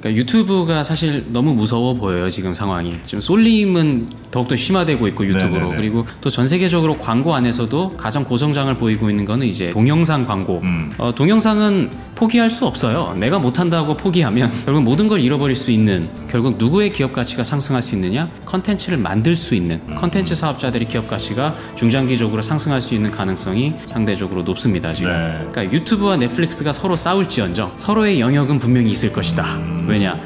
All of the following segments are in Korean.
그러니까 유튜브가 사실 너무 무서워 보여요 지금 상황이. 지금 쏠림은 더욱더 심화되고 있고 유튜브로 네네네. 그리고 또 전 세계적으로 광고 안에서도 가장 고성장을 보이고 있는 거는 이제 동영상 광고. 음. 어, 동영상은 포기할 수 없어요. 내가 못한다고 포기하면 결국 모든 걸 잃어버릴 수 있는 결국 누구의 기업 가치가 상승할 수 있느냐? 컨텐츠를 만들 수 있는 컨텐츠 사업자들의 기업 가치가 중장기적으로 상승할 수 있는 가능성이 상대적으로 높습니다 지금. 네. 그러니까 유튜브와 넷플릭스가 서로 싸울지언정 서로의 영역은 분명히 있을 것이다. 왜냐?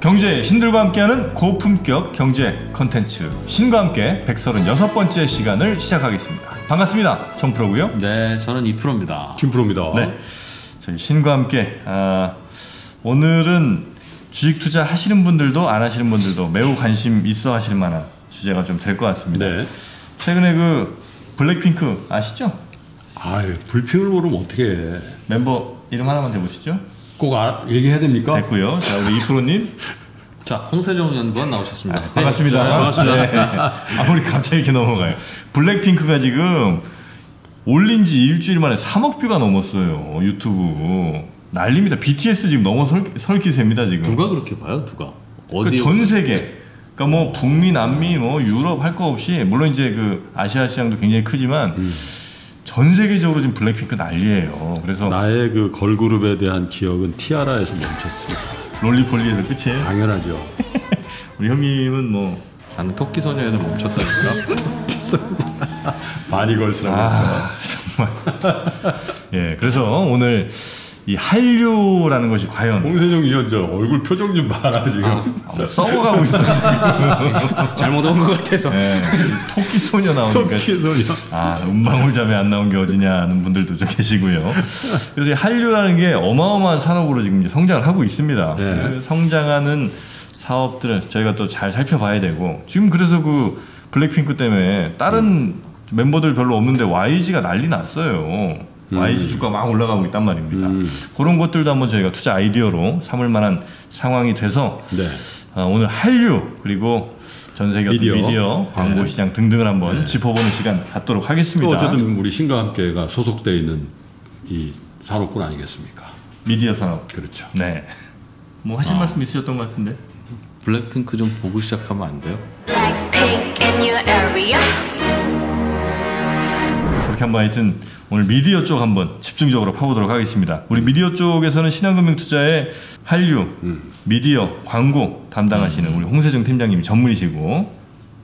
경제 신들과 함께하는 고품격 경제 컨텐츠 신과 함께 136번째 시간을 시작하겠습니다. 반갑습니다. 정프로고요. 네, 저는 2%입니다. 김프로입니다. 네. 저희 신과 함께 아, 오늘은 주식 투자 하시는 분들도 안 하시는 분들도 매우 관심 있어 하실 만한 주제가 좀 될 것 같습니다. 네. 최근에 그 블랙핑크 아시죠? 아유, 불평을 모르면 어떻게 해. 멤버 이름 하나만 대보시죠. 꼭 아, 얘기해야 됩니까? 됐고요. 자 우리 이프로님 자, 홍세정 연구원 나오셨습니다. 반갑습니다. 네, 반갑습니다. 네. 아, 우리 갑자기 이렇게 넘어가요. 블랙핑크가 지금 올린 지 일주일 만에 3억 뷰가 넘었어요. 유튜브. 난립니다. BTS 지금 넘어 설, 설기세입니다, 지금. 누가 그렇게 봐요? 누가? 그 어디? 전 세계. 그러니까 뭐 북미, 남미, 뭐 유럽 할 거 없이 물론 이제 그 아시아 시장도 굉장히 크지만 전 세계적으로 지금 블랙핑크 난리예요. 그래서 나의 그 걸그룹에 대한 기억은 티아라에서 멈췄습니다. 롤리폴리에서 끝이에요. 당연하죠. 우리 형님은 뭐 나는 토끼 소녀에서 멈췄다니까. 바니걸스라고 아, 정말. 예, 그래서 오늘 이 한류라는 것이 과연 홍세정 위원장 얼굴 표정 좀 봐라 지금. 아, 썩어가고 있어 지금. 잘못 온 것 같아서. 예, 토끼 소녀 나오니까 터키의 소녀. 아 음방울 잠에 안 나온 게 어디냐는 분들도 좀 계시고요. 그래서 이 한류라는 게 어마어마한 산업으로 지금 이제 성장을 하고 있습니다. 네. 그 성장하는 사업들은 저희가 또 잘 살펴봐야 되고 지금 그래서 그 블랙핑크 때문에 다른 멤버들 별로 없는데 YG가 난리 났어요. YG 주가 막 올라가고 있단 말입니다. 그런 것들도 한번 저희가 투자 아이디어로 삼을 만한 상황이 돼서 네. 아, 오늘 한류 그리고 전 세계 미디어, 미디어. 광고 네. 시장 등등을 한번 짚어보는 시간 갖도록 또 하겠습니다. 어쨌든 우리 신과 함께가 소속돼 있는 이 산업군 아니겠습니까? 미디어 산업. 그렇죠. 네. 뭐 하실 말씀 있으셨던 것 같은데. 블랙핑크 좀 보고 시작하면 안 돼요? 그렇게 한번 하여튼 오늘 미디어 쪽 한번 집중적으로 파보도록 하겠습니다. 우리 미디어 쪽에서는 신한금융투자의 한류, 미디어, 광고 담당하시는 우리 홍세정 팀장님이 전문이시고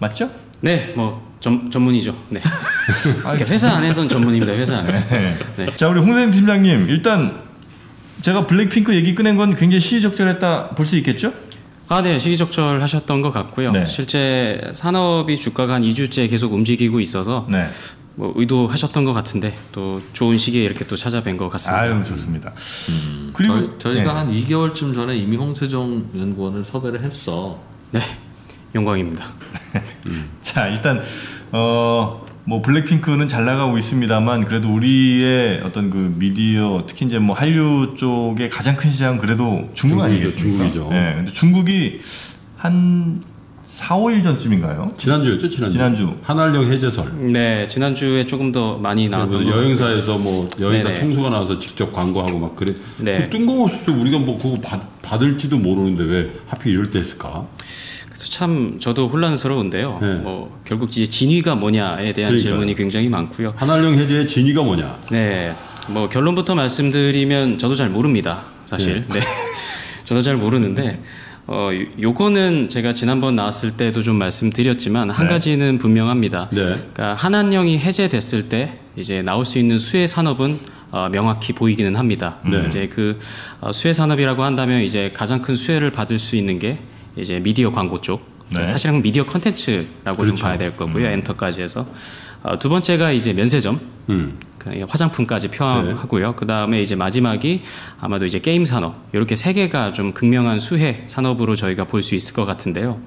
맞죠? 네, 뭐 전, 전문이죠. 네. 그러니까 회사 안에서는 전문입니다. 회사 안에서. 네. 네. 자 우리 홍세정 팀장님 일단 제가 블랙핑크 얘기 꺼낸 건 굉장히 시의적절했다 볼 수 있겠죠? 아, 네, 시기적절하셨던 것 같고요. 네. 실제 산업이 주가가 한 2주째 계속 움직이고 있어서 네. 뭐 의도하셨던 것 같은데 또 좋은 시기에 이렇게 또 찾아뵌 것 같습니다. 아유 좋습니다. 그리고 저희, 저희가 네. 한 2개월쯤 전에 이미 홍세정 연구원을 섭외를 했어. 네, 영광입니다. 자 일단 어. 뭐 블랙핑크는 잘 나가고 있습니다만 그래도 우리의 어떤 그 미디어 특히 이제 뭐 한류 쪽의 가장 큰 시장 은 그래도 중국 중국이죠, 아니겠습니까? 중국이죠. 네, 근데 중국이 한 4, 5일 전쯤인가요? 지난주였죠, 지난주. 지난주. 한알령 해제설. 네, 지난주에 조금 더 많이 나왔던. 여행사에서 뭐 여행사 네네. 총수가 나와서 직접 광고하고 막 그래. 네. 그 뜬금없이 우리가 뭐 그거 받, 받을지도 모르는데 왜 하필 이럴 때 했을까? 그래서 참 저도 혼란스러운데요. 네. 뭐 결국 이제 진위가 뭐냐에 대한 그러니까요. 질문이 굉장히 많고요. 한알령 해제의 진위가 뭐냐? 네, 뭐 결론부터 말씀드리면 저도 잘 모릅니다. 사실. 네. 저도 잘 모르는데 어 요- 요거는 제가 지난번 나왔을 때도 좀 말씀드렸지만 한 네. 가지는 분명합니다. 네. 그러니까 한한령이 해제됐을 때 이제 나올 수 있는 수혜 산업은 어, 명확히 보이기는 합니다. 네. 이제 그 어, 수혜 산업이라고 한다면 이제 가장 큰 수혜를 받을 수 있는 게 이제 미디어 광고 쪽. 네. 사실은 미디어 컨텐츠라고 좀 그렇죠. 봐야 될 거고요. 엔터까지 해서. 어, 두 번째가 이제 면세점. 음. 그 화장품까지 포함하고요. 그 다음에 이제 마지막이 아마도 이제 게임 산업 이렇게 세 개가 좀 극명한 수혜 산업으로 저희가 볼 수 있을 것 같은데요.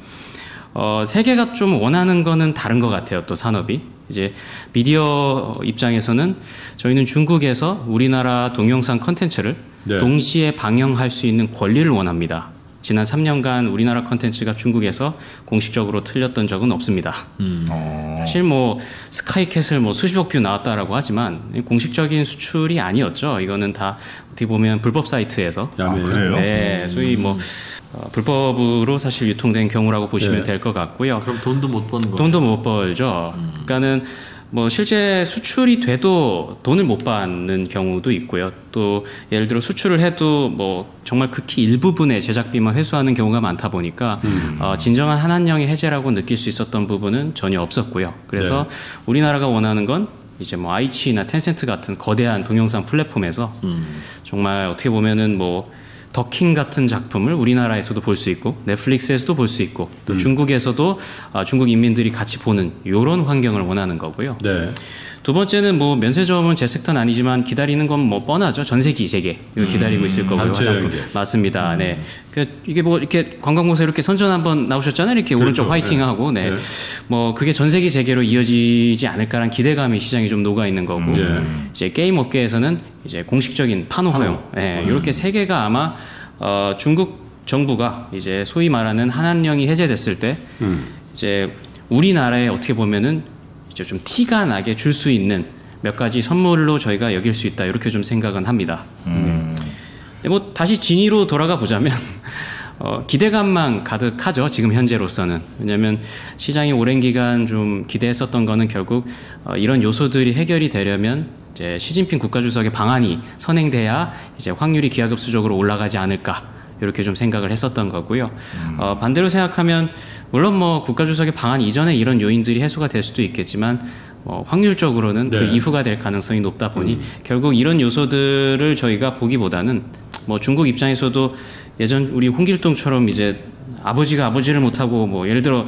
어, 세 개가 좀 원하는 거는 다른 것 같아요. 또 산업이 이제 미디어 입장에서는 저희는 중국에서 우리나라 동영상 컨텐츠를 네. 동시에 방영할 수 있는 권리를 원합니다. 지난 3년간 우리나라 컨텐츠가 중국에서 공식적으로 틀렸던 적은 없습니다. 어. 사실 뭐 스카이캐슬 뭐 수십억 뷰 나왔다라고 하지만 공식적인 수출이 아니었죠. 이거는 다 어떻게 보면 불법 사이트에서 아, 야매예요. 그래요? 네, 소위 뭐 어, 불법으로 사실 유통된 경우라고 보시면 네. 될것 같고요. 그럼 돈도 못 버는 거. 돈도 못 벌죠. 그러니까는 뭐 실제 수출이 돼도 돈을 못 받는 경우도 있고요. 또 예를 들어 수출을 해도 뭐 정말 극히 일부분의 제작비만 회수하는 경우가 많다 보니까 어, 진정한 한한령의 해제라고 느낄 수 있었던 부분은 전혀 없었고요. 그래서 우리나라가 원하는 건 이제 뭐 아이치나 텐센트 같은 거대한 동영상 플랫폼에서 정말 어떻게 보면은 뭐 더킹 같은 작품을 우리나라에서도 볼 수 있고 넷플릭스에서도 볼 수 있고 또 중국에서도 아, 중국 인민들이 같이 보는 이런 환경을 원하는 거고요. 네. 두 번째는 뭐 면세점은 제 섹터는 아니지만 기다리는 건 뭐 뻔하죠. 전 세계 세계 이거 기다리고 있을 거고요. 단체 화장품. 맞습니다. 네. 그 이게 뭐 이렇게 관광공사 이렇게 선전 한번 나오셨잖아요. 이렇게 오른쪽 그렇죠. 화이팅하고 네. 네. 뭐 그게 전 세계 재계로 이어지지 않을까라는 기대감이 시장에 좀 녹아 있는 거고 예. 이제 게임 업계에서는 이제 공식적인 판호 허용 예, 이렇게 세 개가 아마 어, 중국 정부가 이제 소위 말하는 한한령이 해제됐을 때 이제 우리나라에 어떻게 보면은 이제 좀 티가 나게 줄 수 있는 몇 가지 선물로 저희가 여길 수 있다 이렇게 좀 생각은 합니다. 근데 뭐 다시 진위로 돌아가 보자면 어, 기대감만 가득하죠 지금 현재로서는 왜냐하면 시장이 오랜 기간 좀 기대했었던 거는 결국 어, 이런 요소들이 해결이 되려면 이제 시진핑 국가주석의 방안이 선행돼야 이제 확률이 기하급수적으로 올라가지 않을까 이렇게 좀 생각을 했었던 거고요. 어, 반대로 생각하면 물론 뭐 국가주석의 방안 이전에 이런 요인들이 해소가 될 수도 있겠지만 어, 확률적으로는 그 네. 이후가 될 가능성이 높다 보니 결국 이런 요소들을 저희가 보기보다는 뭐 중국 입장에서도 예전 우리 홍길동처럼 이제 아버지가 아버지를 못하고 뭐 예를 들어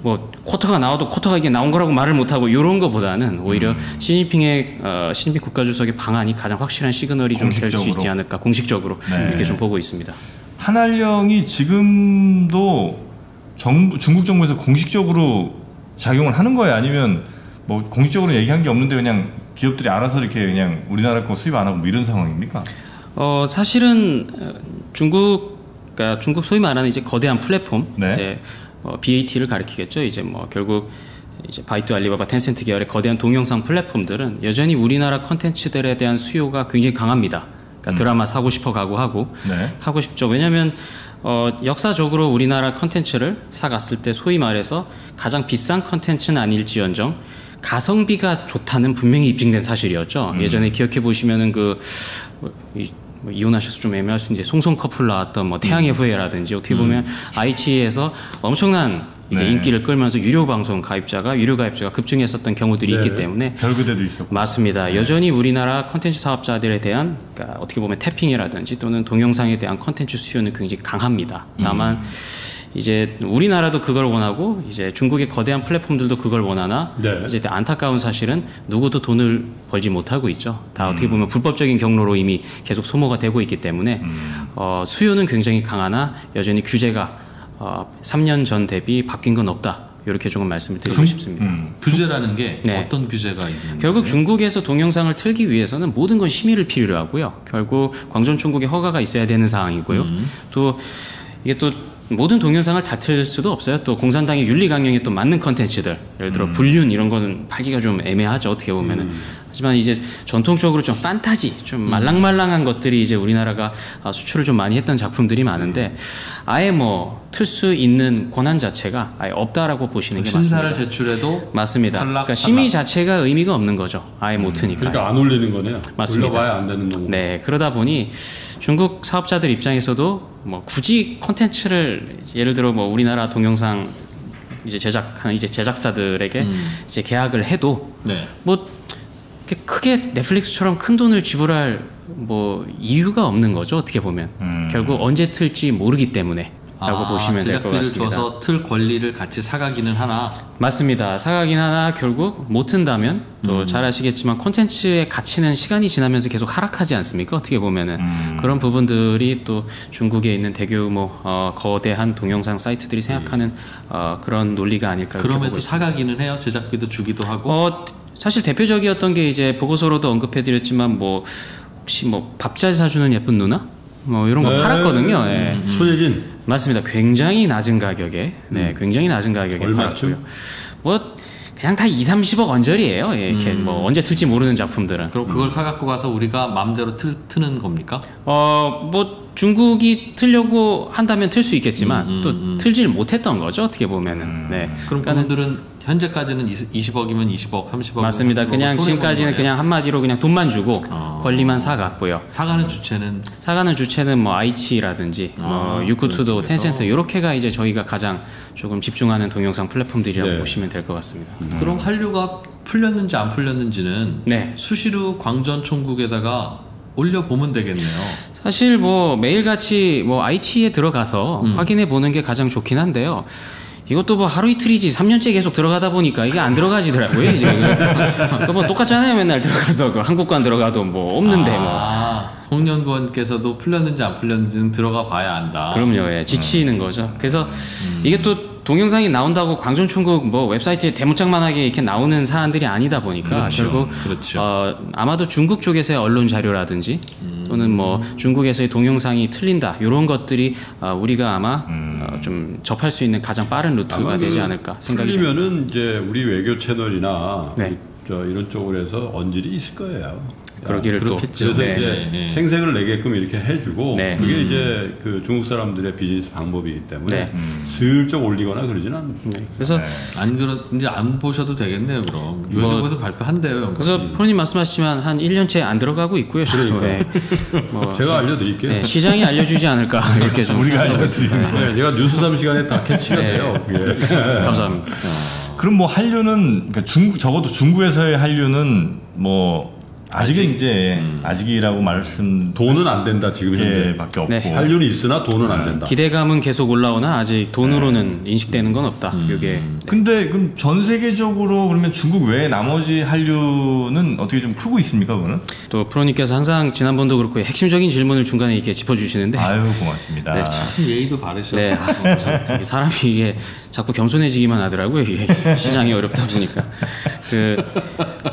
뭐 쿼터가 나와도 쿼터가 이게 나온 거라고 말을 못하고 이런 거보다는 오히려 시진핑의 어, 시진핑 국가주석의 방안이 가장 확실한 시그널이 좀 될 수. 있지 않을까 공식적으로 네. 이렇게 좀 보고 있습니다. 한한령이 지금도 정부, 중국 정부에서 공식적으로 작용을 하는 거예요? 아니면 뭐 공식적으로 얘기한 게 없는데 그냥 기업들이 알아서 이렇게 그냥 우리나라 거 수입 안 하고 뭐 이런 상황입니까? 어 사실은 어, 중국 그러니까 중국 소위 말하는 이제 거대한 플랫폼 네. 이제 어, BAT를 가리키겠죠. 이제 뭐 결국 이제 바이두, 알리바바, 텐센트 계열의 거대한 동영상 플랫폼들은 여전히 우리나라 컨텐츠들에 대한 수요가 굉장히 강합니다. 그러니까 드라마 사고 싶어 하고 하고 네. 하고 싶죠. 왜냐하면 어, 역사적으로 우리나라 컨텐츠를 사갔을 때 소위 말해서 가장 비싼 컨텐츠는 아닐지언정 가성비가 좋다는 분명히 입증된 사실이었죠. 예전에 기억해 보시면은 그 뭐, 이, 뭐 이혼하셔서 좀 애매할 수 있는데 송송 커플 나왔던 뭐 태양의 후예라든지 어떻게 보면 iQIYI에서 엄청난 이제 네. 인기를 끌면서 유료 방송 가입자가 유료 가입자가 급증했었던 경우들이 네. 있기 때문에 별그대도 있었고. 맞습니다. 여전히 우리나라 컨텐츠 사업자들에 대한 그러니까 어떻게 보면 tapping이라든지 또는 동영상에 대한 컨텐츠 수요는 굉장히 강합니다. 다만 이제 우리나라도 그걸 원하고 이제 중국의 거대한 플랫폼들도 그걸 원하나 네. 이제 안타까운 사실은 누구도 돈을 벌지 못하고 있죠. 다 어떻게 보면 불법적인 경로로 이미 계속 소모가 되고 있기 때문에 어, 수요는 굉장히 강하나 여전히 규제가 어, 3년 전 대비 바뀐 건 없다. 이렇게 조금 말씀을 드리고 싶습니다. 규제라는 게 네. 어떤 규제가 있는 결국 중국에서 동영상을 틀기 위해서는 모든 건 심의를 필요로 하고요. 결국 광전총국의 허가가 있어야 되는 상황이고요. 또 이게 또 모든 동영상을 다 틀 수도 없어요. 또 공산당의 윤리 강령에 또 맞는 컨텐츠들, 예를 들어 불륜 이런 거는 팔기가 좀 애매하죠. 어떻게 보면은. 하지만 이제 전통적으로 좀 판타지, 좀 말랑말랑한 것들이 이제 우리나라가 아, 수출을 좀 많이 했던 작품들이 많은데 아예 뭐 틀 수 있는 권한 자체가 아예 없다라고 보시는 게 신사를 맞습니다. 제출해도 맞습니다. 탈락, 그러니까 심의. 자체가 의미가 없는 거죠. 아예 못 트니까. 그러니까 안 올리는 거네요. 맞습니다. 올려봐야 안 되는 거고. 네, 그러다 보니 중국 사업자들 입장에서도 뭐 굳이 콘텐츠를 예를 들어 뭐 우리나라 동영상 이제 제작하는 이제 제작사들에게 이제 계약을 해도 네. 뭐 크게 넷플릭스처럼 큰 돈을 지불할 뭐 이유가 없는 거죠 어떻게 보면 결국 언제 틀지 모르기 때문에 라고 보시면 될것 아, 제작비를 같습니다. 줘서 틀 권리를 같이 사가기는 하나 맞습니다. 사가긴 하나 결국 못 튼다면 또잘 아시겠지만 콘텐츠의 가치는 시간이 지나면서 계속 하락하지 않습니까? 어떻게 보면은 그런 부분들이 또 중국에 있는 대규모 어, 거대한 동영상 사이트들이 생각하는 어, 그런 논리가 아닐까 그럼에도. 사가기는 해요. 제작비도 주기도 하고. 어, 사실 대표적이었던 게 이제 보고서로도 언급해드렸지만 뭐 혹시 뭐 밥잘 사주는 예쁜 누나 뭐 이런 거 네. 팔았거든요. 예. 손예진 맞습니다. 굉장히 낮은 가격에, 네, 굉장히 낮은 가격에 얼마쯤? 팔았고요. 뭐 그냥 다 2, 30억 언저리예요. 예, 이렇게 뭐 언제 틀지 모르는 작품들은. 그럼 그걸 사갖고 가서 우리가 마음대로 틀, 트는 겁니까? 어, 뭐 중국이 틀려고 한다면 틀 수 있겠지만 또 틀질 못했던 거죠. 어떻게 보면은. 네. 그럼 그분들은 현재까지는 20억이면 20억, 30억 맞습니다. 그냥 지금까지는 그냥 한마디로 그냥 돈만 주고 어. 권리만 사갔고요. 사가는 주체는 사가는 주체는 뭐 아이치라든지 뭐 유쿠투도, 텐센트 이렇게가 이제 저희가 가장 조금 집중하는 동영상 플랫폼들이라고 네. 보시면 될 것 같습니다. 그럼 한류가 풀렸는지 안 풀렸는지는 네. 수시로 광전 총국에다가 올려 보면 되겠네요. 사실 뭐 매일같이 뭐 아이치에 들어가서 확인해 보는 게 가장 좋긴 한데요. 이것도 뭐 하루 이틀이지 3년째 계속 들어가다 보니까 이게 안 들어가지더라고요. 이제 그거 뭐 똑같잖아요. 맨날 들어가서 그 한국관 들어가도 뭐 없는데 뭐. 아, 홍련구원께서도 풀렸는지 안 풀렸는지는 들어가 봐야 안다. 그럼요. 예, 지치는 거죠. 그래서 이게 또 동영상이 나온다고 광전총국 뭐 웹사이트에 대문짝만하게 이렇게 나오는 사안들이 아니다 보니까 결국 그렇죠. 어, 아마도 중국 쪽에서의 언론 자료라든지 또는 뭐 중국에서의 동영상이 틀린다 이런 것들이 어, 우리가 아마 어, 좀 접할 수 있는 가장 빠른 루트가 되지 그 않을까 생각이 듭니다. 풀리면은 이제 우리 외교 채널이나 네. 저 이런 쪽으로 해서 언질이 있을 거예요. 그러기를 또 그렇겠죠. 그래서 네. 이제 네, 네. 생색을 내게끔 이렇게 해주고 네. 그게 이제 그 중국 사람들의 비즈니스 방법이기 때문에 네. 슬쩍 올리거나 그러지는 않는 네. 그래서 안 그런 이제 안 보셔도 되겠네요. 그럼 요즘에서 발표한대요. 뭐 그래서 프로님 말씀하시지만 한 1년째 안 들어가고 있고요. 네. 뭐, 제가 알려드릴게요. 네, 시장이 알려주지 않을까 이렇게 좀 우리가. 네, 제가 뉴스 3 시간에 다 캐치가 네. 돼요. 예. 감사합니다. 그럼 뭐 한류는 그러니까 중국 적어도 중국에서의 한류는 뭐 아직은 이제 아직이라고 말씀 돈은 안 된다 지금 현재. 밖에 없고 네. 한류는 있으나 돈은 안 된다. 기대감은 계속 올라오나 아직 돈으로는 인식되는 건 없다. 이게 근데 그럼 전 세계적으로 그러면 중국 외에 나머지 한류는 어떻게 좀 크고 있습니까 그거는? 또 프로님께서 항상 지난번도 그렇고 핵심적인 질문을 중간에 이렇게 짚어주시는데 아유 고맙습니다. 참 예의도 바르셔. 네, 아, 사람이 이게 자꾸 겸손해지기만 하더라고요. 이게 시장이 어렵다 보니까 그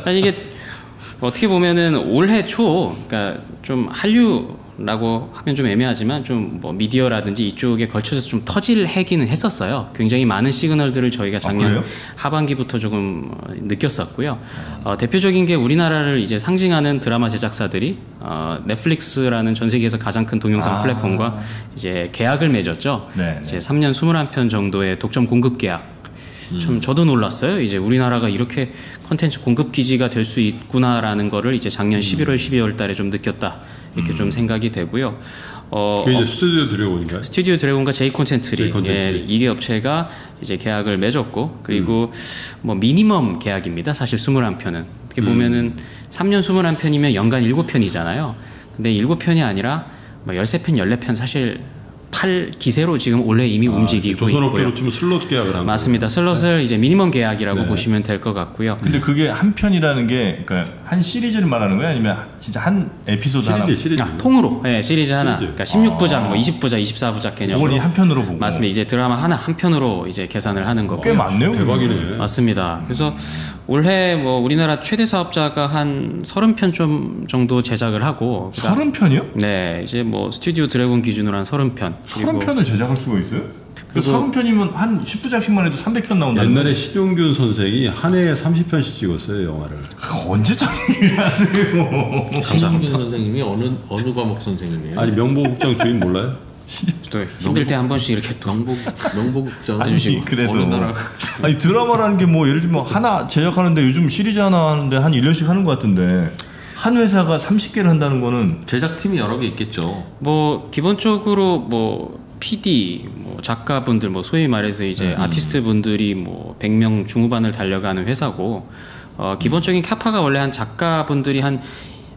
아니 이게 어떻게 보면은 올해 초, 그러니까 좀 한류라고 하면 좀 애매하지만 좀 뭐 미디어라든지 이쪽에 걸쳐서 좀 터질 해기는 했었어요. 굉장히 많은 시그널들을 저희가 작년 그래요? 하반기부터 조금 어, 느꼈었고요. 어, 대표적인 게 우리나라를 이제 상징하는 드라마 제작사들이 어, 넷플릭스라는 전 세계에서 가장 큰 동영상 아. 플랫폼과 이제 계약을 맺었죠. 네, 이제 3년 21편 정도의 독점 공급 계약. 참 저도 놀랐어요. 이제 우리나라가 이렇게 컨텐츠 공급 기지가 될 수 있구나라는 거를 이제 작년 11월 12월 달에 좀 느꼈다. 이렇게 좀 생각이 되고요. 어, 이제 스튜디오 드래곤인가요? 스튜디오 드래곤과 제이 콘텐트리. 예, 이게 업체가 이제 계약을 맺었고 그리고 뭐 미니멈 계약입니다. 사실 21편은 어떻게 보면은 3년 21편이면 연간 7편이잖아요. 근데 7편이 아니라 뭐 13편, 14편 사실 팔 기세로 지금 올해 이미 움직이고 아, 조선업계로 있고요. 치면 슬롯 계약을 한 맞습니다. 슬롯을 이제 minimum 계약이라고 네. 보시면 될 것 같고요. 근데 그게 한 편이라는 게 그러니까 한 시리즈를 말하는 거야 아니면 진짜 한 에피소드 하나? 시리즈 시리즈. 아, 통으로 예, 시리즈 하나. 시리즈. 그러니까 16부작, 뭐 20부작, 24부작 개념으로 그걸 한 편으로 보고. 맞습니다. 이제 드라마 하나 한 편으로 이제 계산을 하는 거고. 꽤 많네요. 대박이네. 맞습니다. 그래서 올해 뭐 우리나라 최대 사업자가 한 30편 좀 정도 제작을 하고 서른 편이요? 네, 이제 뭐 스튜디오 드래곤 기준으로 한 30편. 서른 편을 제작할 수가 있어요? 그 서른 편이면 한 10부작씩만 해도 300편 나온다는 옛날에 신용균 선생이 한 해에 30편씩 찍었어요 영화를. 거. 언제적 얘기를 하세요? 신윤균 선생님이 어느 어느 과목 선생님이에요? 아니 명보국장 주인 몰라요? 또 힘들 때 한 번씩 이렇게 또 명복 명복국장 아니 그래도 아니 드라마라는 게 뭐 예를 들면 하나 제작하는데 요즘 시리즈 하나 하는데 한 1년씩 하는 것 같은데 한 회사가 30개를 한다는 거는 제작팀이 여러 개 있겠죠. 뭐 기본적으로 뭐 PD, 뭐 작가분들, 뭐 소위 말해서 이제 아티스트 분들이 뭐 100명 중후반을 달려가는 회사고 어 기본적인 캐파가 원래 한 작가분들이 한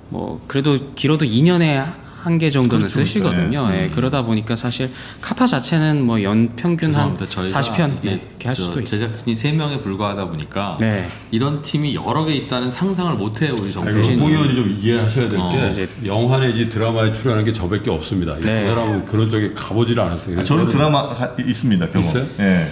뭐 그래도 길어도 2년에 한 개 정도는 그렇죠, 쓰시거든요. 예, 그러다 보니까 사실 카파 자체는 뭐 연 평균 한 죄송합니다. 저희가 40편 이게 이렇게 할저 수도 있어요. 제작진이 3명에 불과하다 보니까 네. 이런 팀이 여러 개 있다는 상상을 못 해요, 우리 정부. 아니, 홍 의원이 좀 이해하셔야 될게 어, 영화 내지 드라마에 출연하는 게 저밖에 없습니다. 이 네. 사람은 그런 쪽에 가보지를 않았어요. 아, 저는 드라마 가- 있습니다 경험. 있어요? 예.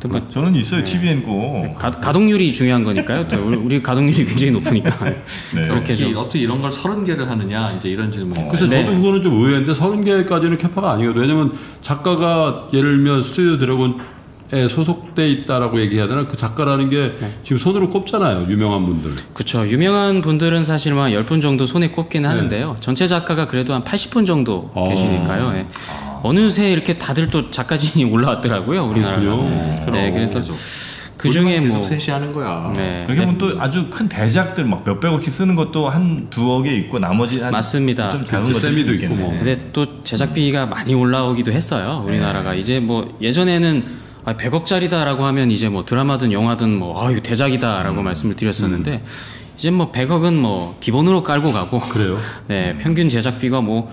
또 뭐 저는 있어요 TVN 거. 가, 가동률이 중요한 거니까요. 또 우리, 가동률이 굉장히 높으니까 네. 그렇게 어떻게, 좀 어떻게 이런 걸 서른 개를 하느냐 이제 이런 질문이. 글쎄 네. 저도 그거는 좀 의외인데 30개까지는 캐파가 아니거든요. 왜냐면 작가가 예를 들면 스튜디오 드래곤 에 소속돼 있다라고 얘기해야 되나? 그 작가라는 게 네. 지금 손으로 꼽잖아요. 유명한 분들. 그렇죠. 유명한 분들은 사실 한 10분 정도 손에 꼽기는 하는데요. 전체 작가가 그래도 한 80분 정도 어. 계시니까요. 예. 어느새 이렇게 다들 또 작가진이 올라왔더라고요. 우리나라가. 그렇군요. 네, 그래서 계속. 그 중에 계속 뭐 셋이 하는 거야. 네. 그렇게 보면 또 아주 큰 대작들 막 몇백억씩 쓰는 것도 한 두억 개 있고 나머지 한 맞습니다. 좀 작은 있겠네. 있고 뭐. 근데 또 제작비가 많이 올라오기도 했어요. 우리나라가 이제 뭐 예전에는 아, 100억짜리다라고 하면 이제 뭐 드라마든 영화든 뭐 아, 이거 대작이다라고 말씀을 드렸었는데 이제 뭐 100억은 뭐 기본으로 깔고 가고 그래요? 네, 평균 제작비가 뭐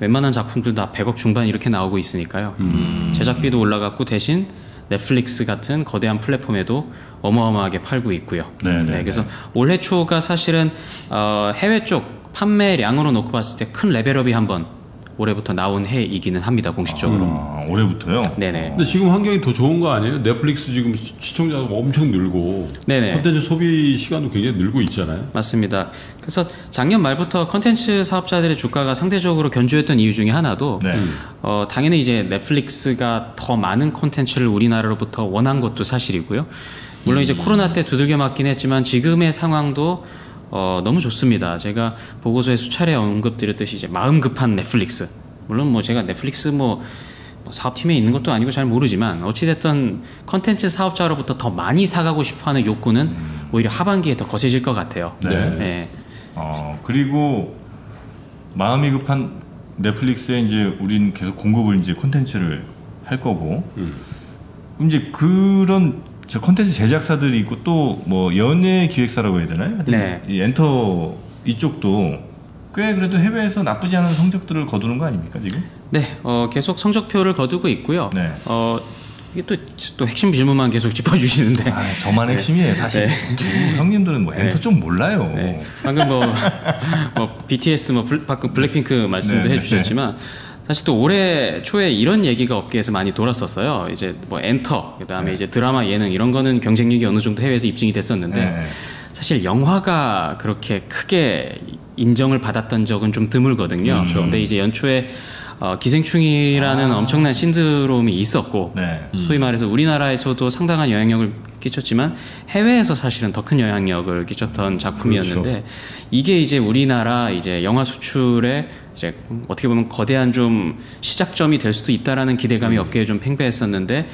웬만한 작품들 다 100억 중반 이렇게 나오고 있으니까요. 제작비도 올라갔고 대신 넷플릭스 같은 거대한 플랫폼에도 어마어마하게 팔고 있고요. 네, 네, 그래서 올해 초가 사실은 어, 해외 쪽 판매량으로 놓고 봤을 때 큰 레벨업이 한번 올해부터 나온 해이기는 합니다 공식적으로. 아, 올해부터요? 네네. 근데 지금 환경이 더 좋은 거 아니에요? 넷플릭스 지금 시- 시청자가 엄청 늘고 네네. 콘텐츠 소비 시간도 굉장히 늘고 있잖아요. 맞습니다. 그래서 작년 말부터 컨텐츠 사업자들의 주가가 상대적으로 견조했던 이유 중에 하나도 네. 어, 당연히 이제 넷플릭스가 더 많은 콘텐츠를 우리나라로부터 원한 것도 사실이고요. 물론 이제 코로나 때 두들겨 맞긴 했지만 지금의 상황도 어, 너무 좋습니다. 제가 보고서에 수차례 언급드렸듯이 이제 마음 급한 넷플릭스. 물론 뭐 제가 넷플릭스 뭐, 뭐 사업팀에 있는 것도 아니고 잘 모르지만 어찌됐든 컨텐츠 사업자로부터 더 많이 사가고 싶어하는 욕구는 오히려 하반기에 더 거세질 것 같아요. 네. 네. 어, 그리고 마음이 급한 넷플릭스에 이제 우린 계속 공급을 이제 콘텐츠를 할 거고 그럼 이제 그런 저 콘텐츠 제작사들이 있고 또 뭐 연예 기획사라고 해야 되나요? 네. 이 엔터 이쪽도 꽤 그래도 해외에서 나쁘지 않은 성적들을 거두는 거 아닙니까 지금? 네, 어, 계속 성적표를 거두고 있고요. 네. 어, 이게 또, 또 핵심 질문만 계속 짚어주시는데. 아, 저만 핵심이에요 사실. 또 형님들은 뭐 엔터 좀 몰라요. 네. 방금 뭐, 뭐 BTS 뭐 블, 방금 블랙핑크 말씀도 네, 네, 해주셨지만 사실 또 올해 초에 이런 얘기가 업계에서 많이 돌았었어요. 이제 뭐 엔터, 그 다음에 이제 드라마, 예능 이런 거는 경쟁력이 어느 정도 해외에서 입증이 됐었는데 네. 사실 영화가 그렇게 크게 인정을 받았던 적은 좀 드물거든요. 그렇죠. 근데 이제 연초에 어, 기생충이라는 엄청난 신드롬이 있었고 아. 네. 소위 말해서 우리나라에서도 상당한 영향력을 끼쳤지만 해외에서 사실은 더 큰 영향력을 끼쳤던 작품이었는데 그렇죠. 이게 이제 우리나라 이제 영화 수출에 이제 어떻게 보면 거대한 좀 시작점이 될 수도 있다라는 기대감이 음. 업계에 좀 팽배했었는데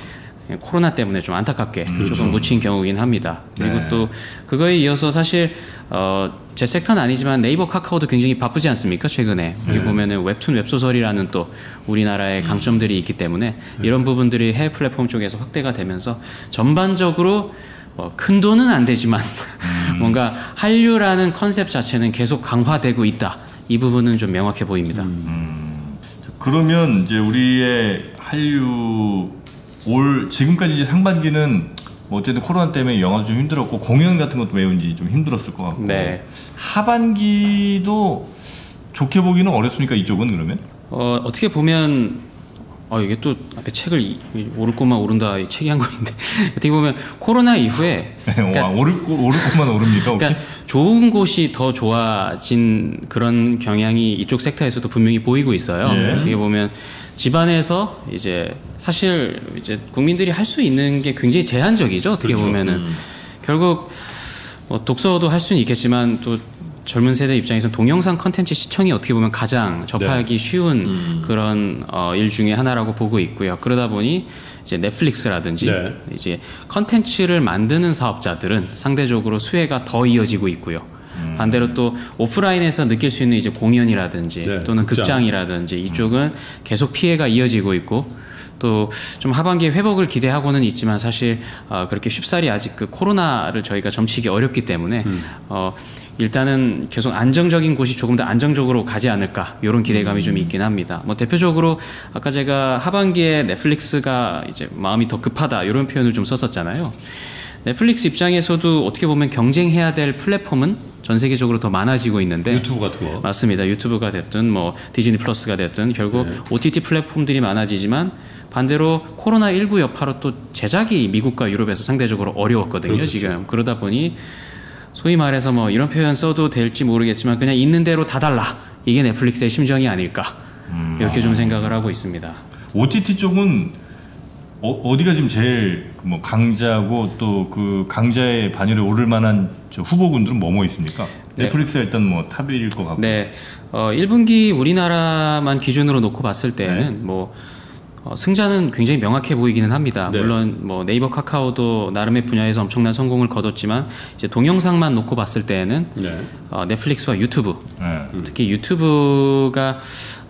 코로나 때문에 좀 안타깝게 조금 묻힌 경우긴 합니다. 그리고 그렇죠. 네. 또 그거에 이어서 사실 어, 제 섹터는 아니지만 네이버 카카오도 굉장히 바쁘지 않습니까 최근에 여기 보면은 웹툰 웹소설이라는 또 우리나라의 강점들이 있기 때문에 이런 부분들이 해외 플랫폼 쪽에서 확대가 되면서 전반적으로 뭐 큰 돈은 안 되지만 뭔가 한류라는 컨셉 자체는 계속 강화되고 있다 이 부분은 좀 명확해 보입니다. 그러면 이제 우리의 한류 올 지금까지 이제 상반기는 뭐 어쨌든 코로나 때문에 영화도 좀 힘들었고 공연 같은 것도 이제 좀 힘들었을 것 같고 네. 하반기도 좋게 보기는 어렵습니까 이쪽은 그러면? 어, 어떻게 보면 어, 이게 또 앞에 책을 이- 이 오를 것만 오른다 이 책이 한 거인데 어떻게 보면 코로나 이후에 네, 와, 오를 곳- 오를 것만 오릅니까 혹시? 그러니까 좋은 곳이 더 좋아진 그런 경향이 이쪽 섹터에서도 분명히 보이고 있어요. 예. 어떻게 보면 집안에서 이제 사실 이제 국민들이 할 수 있는 게 굉장히 제한적이죠. 어떻게 그렇죠. 보면은 결국 뭐 독서도 할 수는 있겠지만 또 젊은 세대 입장에서 동영상 컨텐츠 시청이 어떻게 보면 가장 접하기 네. 쉬운 음. 그런 어, 일 중에 하나라고 보고 있고요. 그러다 보니 이제 넷플릭스라든지 네. 이제 컨텐츠를 만드는 사업자들은 상대적으로 수혜가 더 이어지고 있고요. 음. 반대로 또 오프라인에서 느낄 수 있는 이제 공연이라든지 네, 또는 극장. 극장이라든지 이쪽은 계속 피해가 이어지고 있고 또 좀 하반기에 회복을 기대하고는 있지만 사실 어, 그렇게 쉽사리 아직 그 코로나를 저희가 점치기 어렵기 때문에 음. 어, 일단은 계속 안정적인 곳이 조금 더 안정적으로 가지 않을까 이런 기대감이 좀 있긴 합니다. 뭐 대표적으로 아까 제가 하반기에 넷플릭스가 이제 마음이 더 급하다 이런 표현을 좀 썼었잖아요. 넷플릭스 입장에서도 어떻게 보면 경쟁해야 될 플랫폼은 전 세계적으로 더 많아지고 있는데 유튜브 같은 거. 맞습니다. 유튜브가 됐든 뭐 디즈니 플러스가 됐든 결국 네. OTT 플랫폼들이 많아지지만 반대로 코로나 19 여파로 또 제작이 미국과 유럽에서 상대적으로 어려웠거든요. 그렇죠. 지금 그러다 보니 소위 말해서 뭐 이런 표현 써도 될지 모르겠지만 그냥 있는 대로 다 달라 이게 넷플릭스의 심정이 아닐까 이렇게 좀 생각을 하고 있습니다. OTT 쪽은 어, 디가 지금 제일 그뭐 강자고 또 그 강자의 반열에 오를 만한 저 후보군들은 뭐뭐 있습니까? 네. 넷플릭스가 일단 뭐 탑일 것 같고. 네, 어, 1분기 우리나라만 기준으로 놓고 봤을 때는 뭐 어, 승자는 굉장히 명확해 보이기는 합니다. 네. 물론 뭐 네이버 카카오도 나름의 분야에서 엄청난 성공을 거뒀지만 이제 동영상만 놓고 봤을 때는 네. 어, 넷플릭스와 유튜브 네. 특히 유튜브가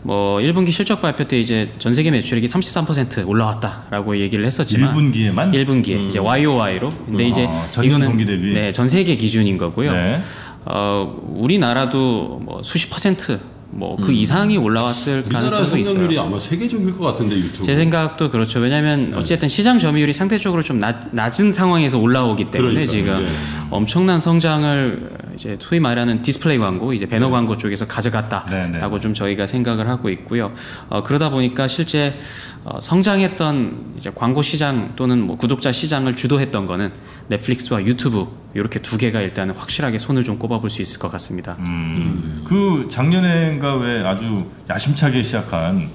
뭐 1분기 실적 발표 때 이제 전 세계 매출액이 33% 올라왔다라고 얘기를 했었지만 1분기에만 1분기에 이제 YOY로 근데 음. 이제 아, 전년 이거는 동기 대비. 네, 전 세계 기준인 거고요. 네. 어, 우리나라도 뭐 수십 퍼센트 뭐그 이상이 올라왔을 우리나라 가능성도 있어요. 성장률이 아마 세계적일 것 같은데 유튜브. 제 생각도 그렇죠. 왜냐하면 어쨌든 시장 점유율이 상대적으로 좀 낮, 낮은 상황에서 올라오기 때문에 그러니까요. 지금 예. 엄청난 성장을 이제 소위 말하는 디스플레이 광고, 이제 배너 광고 쪽에서 네, 네. 가져갔다라고 좀 저희가 생각을 하고 있고요. 어, 그러다 보니까 실제 어, 성장했던 이제 광고 시장 또는 뭐 구독자 시장을 주도했던 거는 넷플릭스와 유튜브 이렇게 두 개가 일단은 확실하게 손을 좀 꼽아볼 수 있을 것 같습니다. 음. 그 작년엔가 왜 아주 야심차게 시작한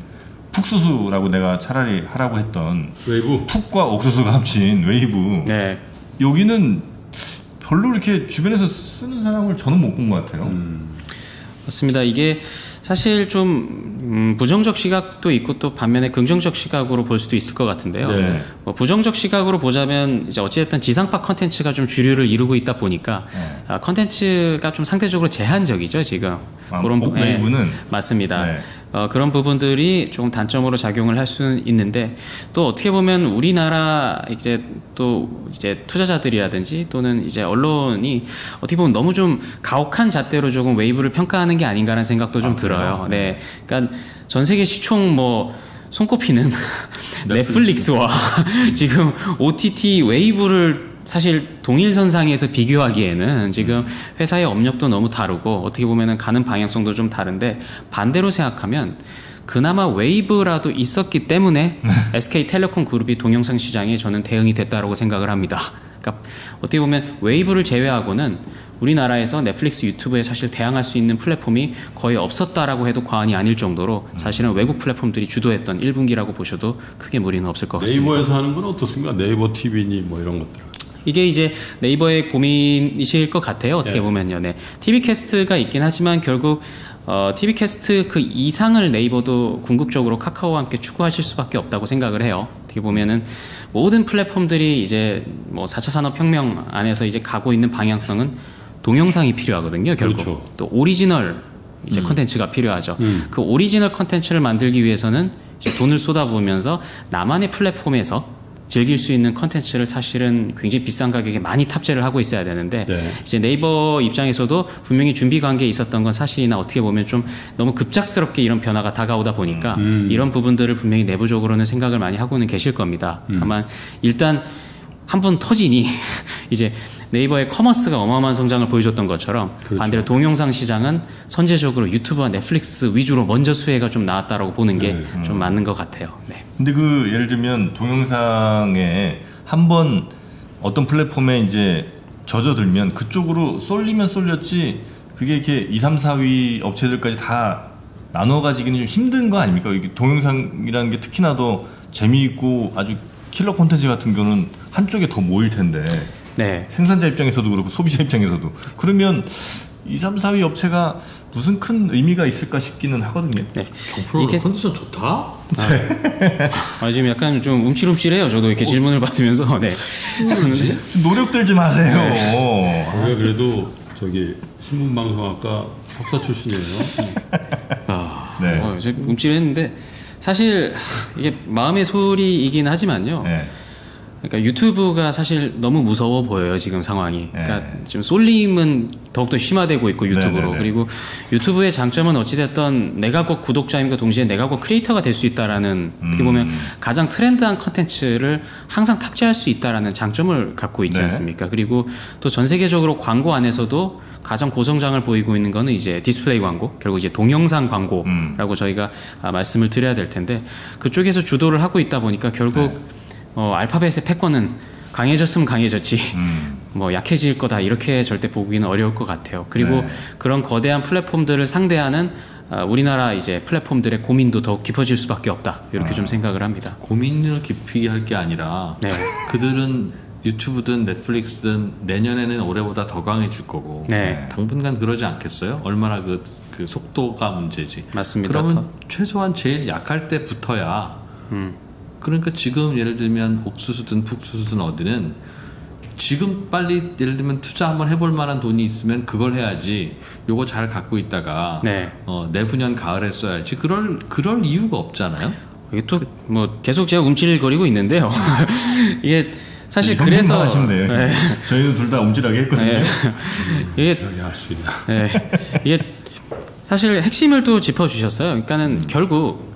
푹수수라고 내가 차라리 하라고 했던 웨이브. 푹과 옥수수가 합친 웨이브 네. 여기는 별로 이렇게 주변에서 쓰는 사람을 저는 못 본 것 같아요. 맞습니다. 이게 사실 좀 음, 부정적 시각도 있고 또 반면에 긍정적 시각으로 볼 수도 있을 것 같은데요. 네. 뭐 부정적 시각으로 보자면 이제 어찌됐든 지상파 컨텐츠가 좀 주류를 이루고 있다 보니까 네. 아, 컨텐츠가 좀 상대적으로 제한적이죠 지금 아, 그런 옥 부- 예, 웨이브는? 맞습니다. 네. 어, 그런 부분들이 조금 단점으로 작용을 할 수는 있는데 또 어떻게 보면 우리나라 이제 또 이제 투자자들이라든지 또는 이제 언론이 어떻게 보면 너무 좀 가혹한 잣대로 조금 웨이브를 평가하는 게 아닌가라는 생각도 좀 아, 들어요. 네, 그러니까 전 세계 시총 뭐 손꼽히는 넷플릭스와 지금 OTT 웨이브를 사실 동일선상에서 비교하기에는 지금 회사의 업력도 너무 다르고 어떻게 보면은 가는 방향성도 좀 다른데 반대로 생각하면 그나마 웨이브라도 있었기 때문에 SK텔레콤 그룹이 동영상 시장에 저는 대응이 됐다라고 생각을 합니다. 그러니까 어떻게 보면 웨이브를 제외하고는 우리나라에서 넷플릭스 유튜브에 사실 대항할 수 있는 플랫폼이 거의 없었다라고 해도 과언이 아닐 정도로 사실은 외국 플랫폼들이 주도했던 1분기라고 보셔도 크게 무리는 없을 것 같습니다. 네이버에서 하는 건 어떻습니까? 네이버 TV니 뭐 이런 것들. 이게 이제 네이버의 고민이실 것 같아요. 어떻게 네. 보면요. 네. TV 캐스트가 있긴 하지만 결국 어, TV 캐스트 그 이상을 네이버도 궁극적으로 카카오와 함께 추구하실 수밖에 없다고 생각을 해요. 어떻게 보면은 모든 플랫폼들이 이제 뭐 4차 산업혁명 안에서 이제 가고 있는 방향성은 동영상이 필요하거든요. 결국 그렇죠. 또 오리지널 이제 컨텐츠가 필요하죠. 그 오리지널 컨텐츠를 만들기 위해서는 돈을 쏟아부으면서 나만의 플랫폼에서 즐길 수 있는 컨텐츠를 사실은 굉장히 비싼 가격에 많이 탑재를 하고 있어야 되는데 네. 이제 네이버 입장에서도 분명히 준비 단계에 있었던 건 사실이나 어떻게 보면 좀 너무 급작스럽게 이런 변화가 다가오다 보니까 이런 부분들을 분명히 내부적으로는 생각을 많이 하고는 계실 겁니다. 다만 일단 한 번 터지니 이제 네이버의 commerce가 어마어마한 성장을 보여줬던 것처럼 그렇죠. 반대로 동영상 시장은 선제적으로 유튜브와 넷플릭스 위주로 먼저 수혜가 좀 나왔다라고 보는 게좀 맞는 것 같아요. 네. 근데 그 예를 들면 동영상에 한 번 어떤 플랫폼에 이제 젖어들면 그쪽으로 쏠리면 쏠렸지 그게 이렇게 2, 3, 4위 업체들까지 다 나눠 가지기는 좀 힘든 거 아닙니까? 이게 동영상이라는 게 특히나 더 재미있고 아주 킬러 콘텐츠 같은 경우는 한쪽에 더 모일 텐데 네. 생산자 입장에서도 그렇고 소비자 입장에서도 그러면 2, 3, 4위 업체가 무슨 큰 의미가 있을까 싶기는 하거든요. 네. 프로 이게 컨디션 좋다. 아, 지금 약간 좀 움찔움찔해요. 저도 이렇게 질문을 받으면서. 네. 좀 노력들 좀 하세요. 우리가 그래도 저기 신문방송학과 석사 출신이에요. 아, 네. 어, 좀 움찔했는데 사실 이게 마음의 소리이긴 하지만요. 네. 그러니까 유튜브가 사실 너무 무서워 보여요 지금 상황이. 그러니까 네. 지금 쏠림은 더욱더 심화되고 있고 유튜브로 네네네. 그리고 유튜브의 장점은 어찌됐든 내가 꼭 구독자임과 동시에 내가 꼭 크리에이터가 될 수 있다라는 어떻게 보면 음. 가장 트렌드한 컨텐츠를 항상 탑재할 수 있다라는 장점을 갖고 있지 네. 않습니까? 그리고 또 전 세계적으로 광고 안에서도 가장 고성장을 보이고 있는 거는 이제 디스플레이 광고, 결국 이제 동영상 광고라고 음. 저희가 아, 말씀을 드려야 될 텐데 그쪽에서 주도를 하고 있다 보니까 결국 네. 어, 알파벳의 패권은 강해졌으면 강해졌지 음. 뭐 약해질 거다 이렇게 절대 보기는 어려울 것 같아요. 그리고 네. 그런 거대한 플랫폼들을 상대하는 아, 우리나라 이제 플랫폼들의 고민도 더욱 깊어질 수밖에 없다 이렇게 아. 좀 생각을 합니다. 고민을 깊이 할 게 아니라 네. 그들은 유튜브든 넷플릭스든 내년에는 올해보다 더 강해질 거고 네. 당분간 그러지 않겠어요? 얼마나 그, 그 속도가 문제지. 맞습니다. 그러면 최소한 제일 약할 때부터야. 음. 그러니까 지금 예를 들면 옥수수든 북수수든 어디는 지금 빨리 예를 들면 투자 한번 해볼 만한 돈이 있으면 그걸 해야지. 요거 잘 갖고 있다가 네. 어, 내후년 가을에 써야지. 그럴 그럴 이유가 없잖아요. 이게 또 뭐 계속 제가 움찔거리고 있는데요. 이게 사실 형님만 그래서. 네. 저희는 둘 다 움찔하게 했거든요. 네. 이게 할수 있나? 네. 이게 사실 핵심을 또 짚어주셨어요. 그러니까는 결국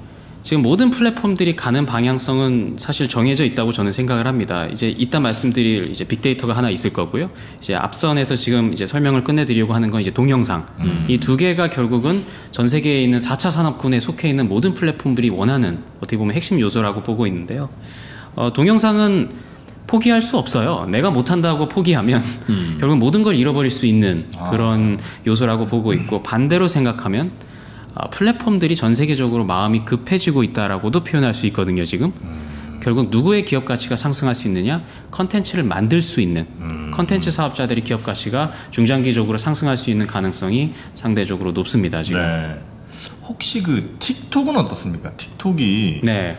지금 모든 플랫폼들이 가는 방향성은 사실 정해져 있다고 저는 생각을 합니다. 이제 이따 말씀드릴 이제 빅데이터가 하나 있을 거고요. 이제 앞선에서 지금 이제 설명을 끝내드리려고 하는 건 이제 동영상. 이두 개가 결국은 전 세계에 있는 4차 산업군에 속해 있는 모든 플랫폼들이 원하는 어떻게 보면 핵심 요소라고 보고 있는데요. 어, 동영상은 포기할 수 없어요. 내가 못한다고 포기하면 결국 모든 걸 잃어버릴 수 있는 그런 요소라고 보고 있고 반대로 생각하면 아, 플랫폼들이 전 세계적으로 마음이 급해지고 있다라고도 표현할 수 있거든요. 지금 결국 누구의 기업 가치가 상승할 수 있느냐? 컨텐츠를 만들 수 있는 컨텐츠 사업자들이 기업 가치가 중장기적으로 상승할 수 있는 가능성이 상대적으로 높습니다. 지금. 네. 혹시 그 틱톡은 어떻습니까? 틱톡이 네.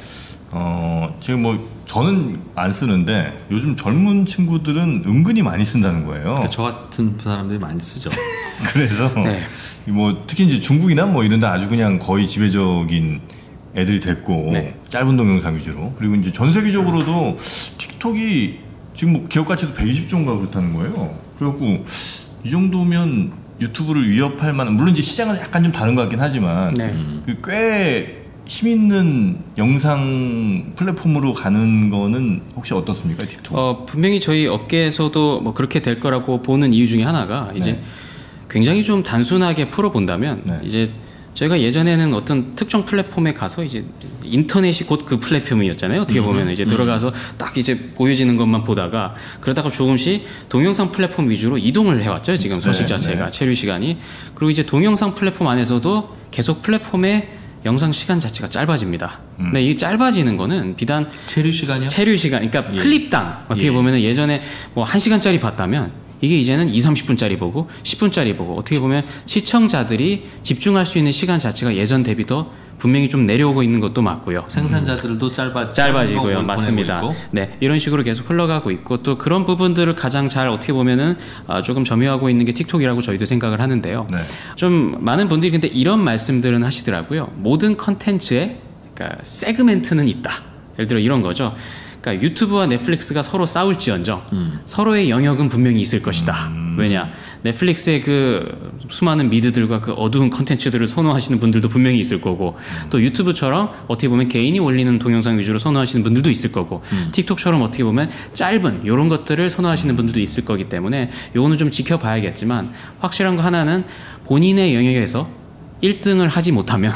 어 지금 뭐 저는 안 쓰는데 요즘 젊은 친구들은 은근히 많이 쓴다는 거예요. 그러니까 저 같은 사람들이 많이 쓰죠. 그래서 네. 뭐 특히 이제 중국이나 뭐 이런 데 아주 그냥 거의 지배적인 애들이 됐고 네. 짧은 동영상 위주로 그리고 이제 전 세계적으로도 틱톡이 지금 뭐 기업 가치도 120조인가 그렇다는 거예요. 그래갖고 이 정도면 유튜브를 위협할 만한 물론 이제 시장은 약간 좀 다른 것 같긴 하지만 네. 그꽤힘 있는 영상 플랫폼으로 가는 거는 혹시 어떻습니까 틱톡? 어, 분명히 저희 업계에서도 뭐 그렇게 될 거라고 보는 이유 중에 하나가 이제 굉장히 좀 단순하게 풀어본다면 네. 이제 저희가 예전에는 어떤 특정 플랫폼에 가서 이제 인터넷이 곧 그 플랫폼이었잖아요. 어떻게 보면 이제 들어가서 딱 이제 보여지는 것만 보다가 그러다가 조금씩 동영상 플랫폼 위주로 이동을 해왔죠. 지금 서식 네, 자체가 네. 체류 시간이 그리고 이제 동영상 플랫폼 안에서도 계속 플랫폼의 영상 시간 자체가 짧아집니다. 근데 이 짧아지는 거는 비단 체류 시간이요? 체류 시간, 그러니까 예. 클립당 어떻게 예. 보면은 예전에 뭐 1 시간짜리 봤다면 이게 이제는 2, 30분짜리 보고 10분짜리 보고 어떻게 보면 시청자들이 집중할 수 있는 시간 자체가 예전 대비 더 분명히 좀 내려오고 있는 것도 맞고요. 생산자들도 짧아 짧아지고요. 맞습니다. 네. 이런 식으로 계속 흘러가고 있고 또 그런 부분들을 가장 잘 어떻게 보면은 아, 조금 점유하고 있는 게 틱톡이라고 저희도 생각을 하는데요. 네. 좀 많은 분들이 근데 이런 말씀들은 하시더라고요. 모든 컨텐츠에 그러니까 세그멘트는 있다. 예를 들어 이런 거죠. 그러니까 유튜브와 넷플릭스가 서로 싸울지언정 서로의 영역은 분명히 있을 것이다. 왜냐? 넷플릭스의 그 수많은 미드들과 그 어두운 컨텐츠들을 선호하시는 분들도 분명히 있을 거고 또 유튜브처럼 어떻게 보면 개인이 올리는 동영상 위주로 선호하시는 분들도 있을 거고 틱톡처럼 어떻게 보면 짧은 이런 것들을 선호하시는 분들도 있을 거기 때문에 요거는 좀 지켜봐야겠지만 확실한 거 하나는 본인의 영역에서 1등을 하지 못하면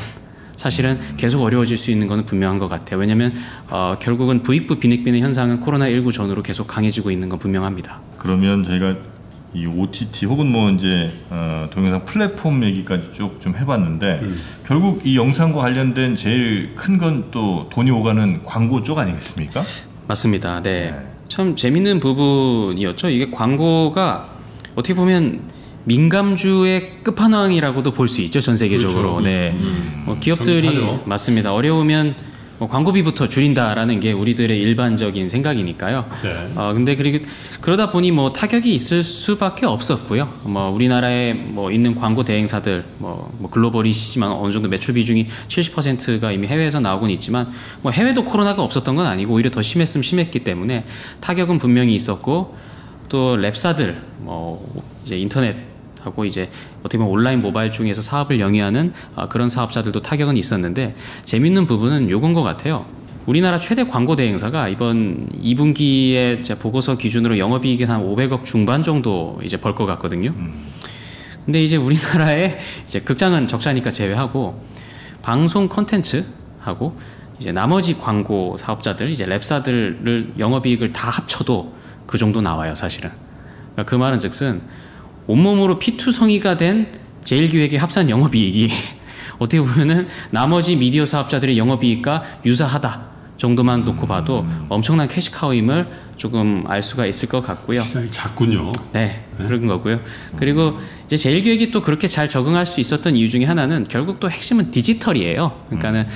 사실은 계속 어려워질 수 있는 것은 분명한 것 같아요. 왜냐하면 어, 결국은 부익부 빈익빈의 현상은 코로나19 전후로 계속 강해지고 있는 건 분명합니다. 그러면 저희가 이 OTT 혹은 뭐 이제 어, 동영상 플랫폼 얘기까지 쭉 좀 해봤는데 결국 이 영상과 관련된 제일 큰 건 또 돈이 오가는 광고 쪽 아니겠습니까? 맞습니다. 네. 네. 참 재밌는 부분이었죠. 이게 광고가 어떻게 보면 민감주의 끝판왕이라고도 볼 수 있죠. 전 세계적으로. 그렇죠. 네. 뭐 기업들이 정확하죠. 맞습니다. 어려우면 뭐 광고비부터 줄인다라는 게 우리들의 일반적인 생각이니까요. 네. 어 근데 그리고 그러다 보니 뭐 타격이 있을 수밖에 없었고요. 뭐 우리나라에 뭐 있는 광고 대행사들 뭐, 뭐 글로벌이시지만 어느 정도 매출 비중이 70%가 이미 해외에서 나오곤 있지만 뭐 해외도 코로나가 없었던 건 아니고 오히려 더 심했으면 심했기 때문에 타격은 분명히 있었고 또 랩사들 뭐 이제 인터넷 하고 이제 어떻게 보면 온라인 모바일 중에서 사업을 영위하는 아, 그런 사업자들도 타격은 있었는데 재밌는 부분은 요건 것 같아요. 우리나라 최대 광고 대행사가 이번 2분기에 제 보고서 기준으로 영업이익이 한 500억 중반 정도 이제 벌 것 같거든요. 근데 이제 우리나라의 이제 극장은 적자니까 제외하고 방송 컨텐츠 하고 이제 나머지 광고 사업자들 이제 랩사들을 영업이익을 다 합쳐도 그 정도 나와요 사실은. 그러니까 그 말은 즉슨 온몸으로 피투성이가 된 제일기획의 합산 영업이익이 어떻게 보면은 나머지 미디어 사업자들의 영업이익과 유사하다 정도만 놓고 봐도 엄청난 캐시카우임을 조금 알 수가 있을 것 같고요. 시장이 작군요. 네, 그런 거고요. 그리고 이제 제일 기획이 또 그렇게 잘 적응할 수 있었던 이유 중에 하나는 결국 또 핵심은 디지털이에요. 그러니까는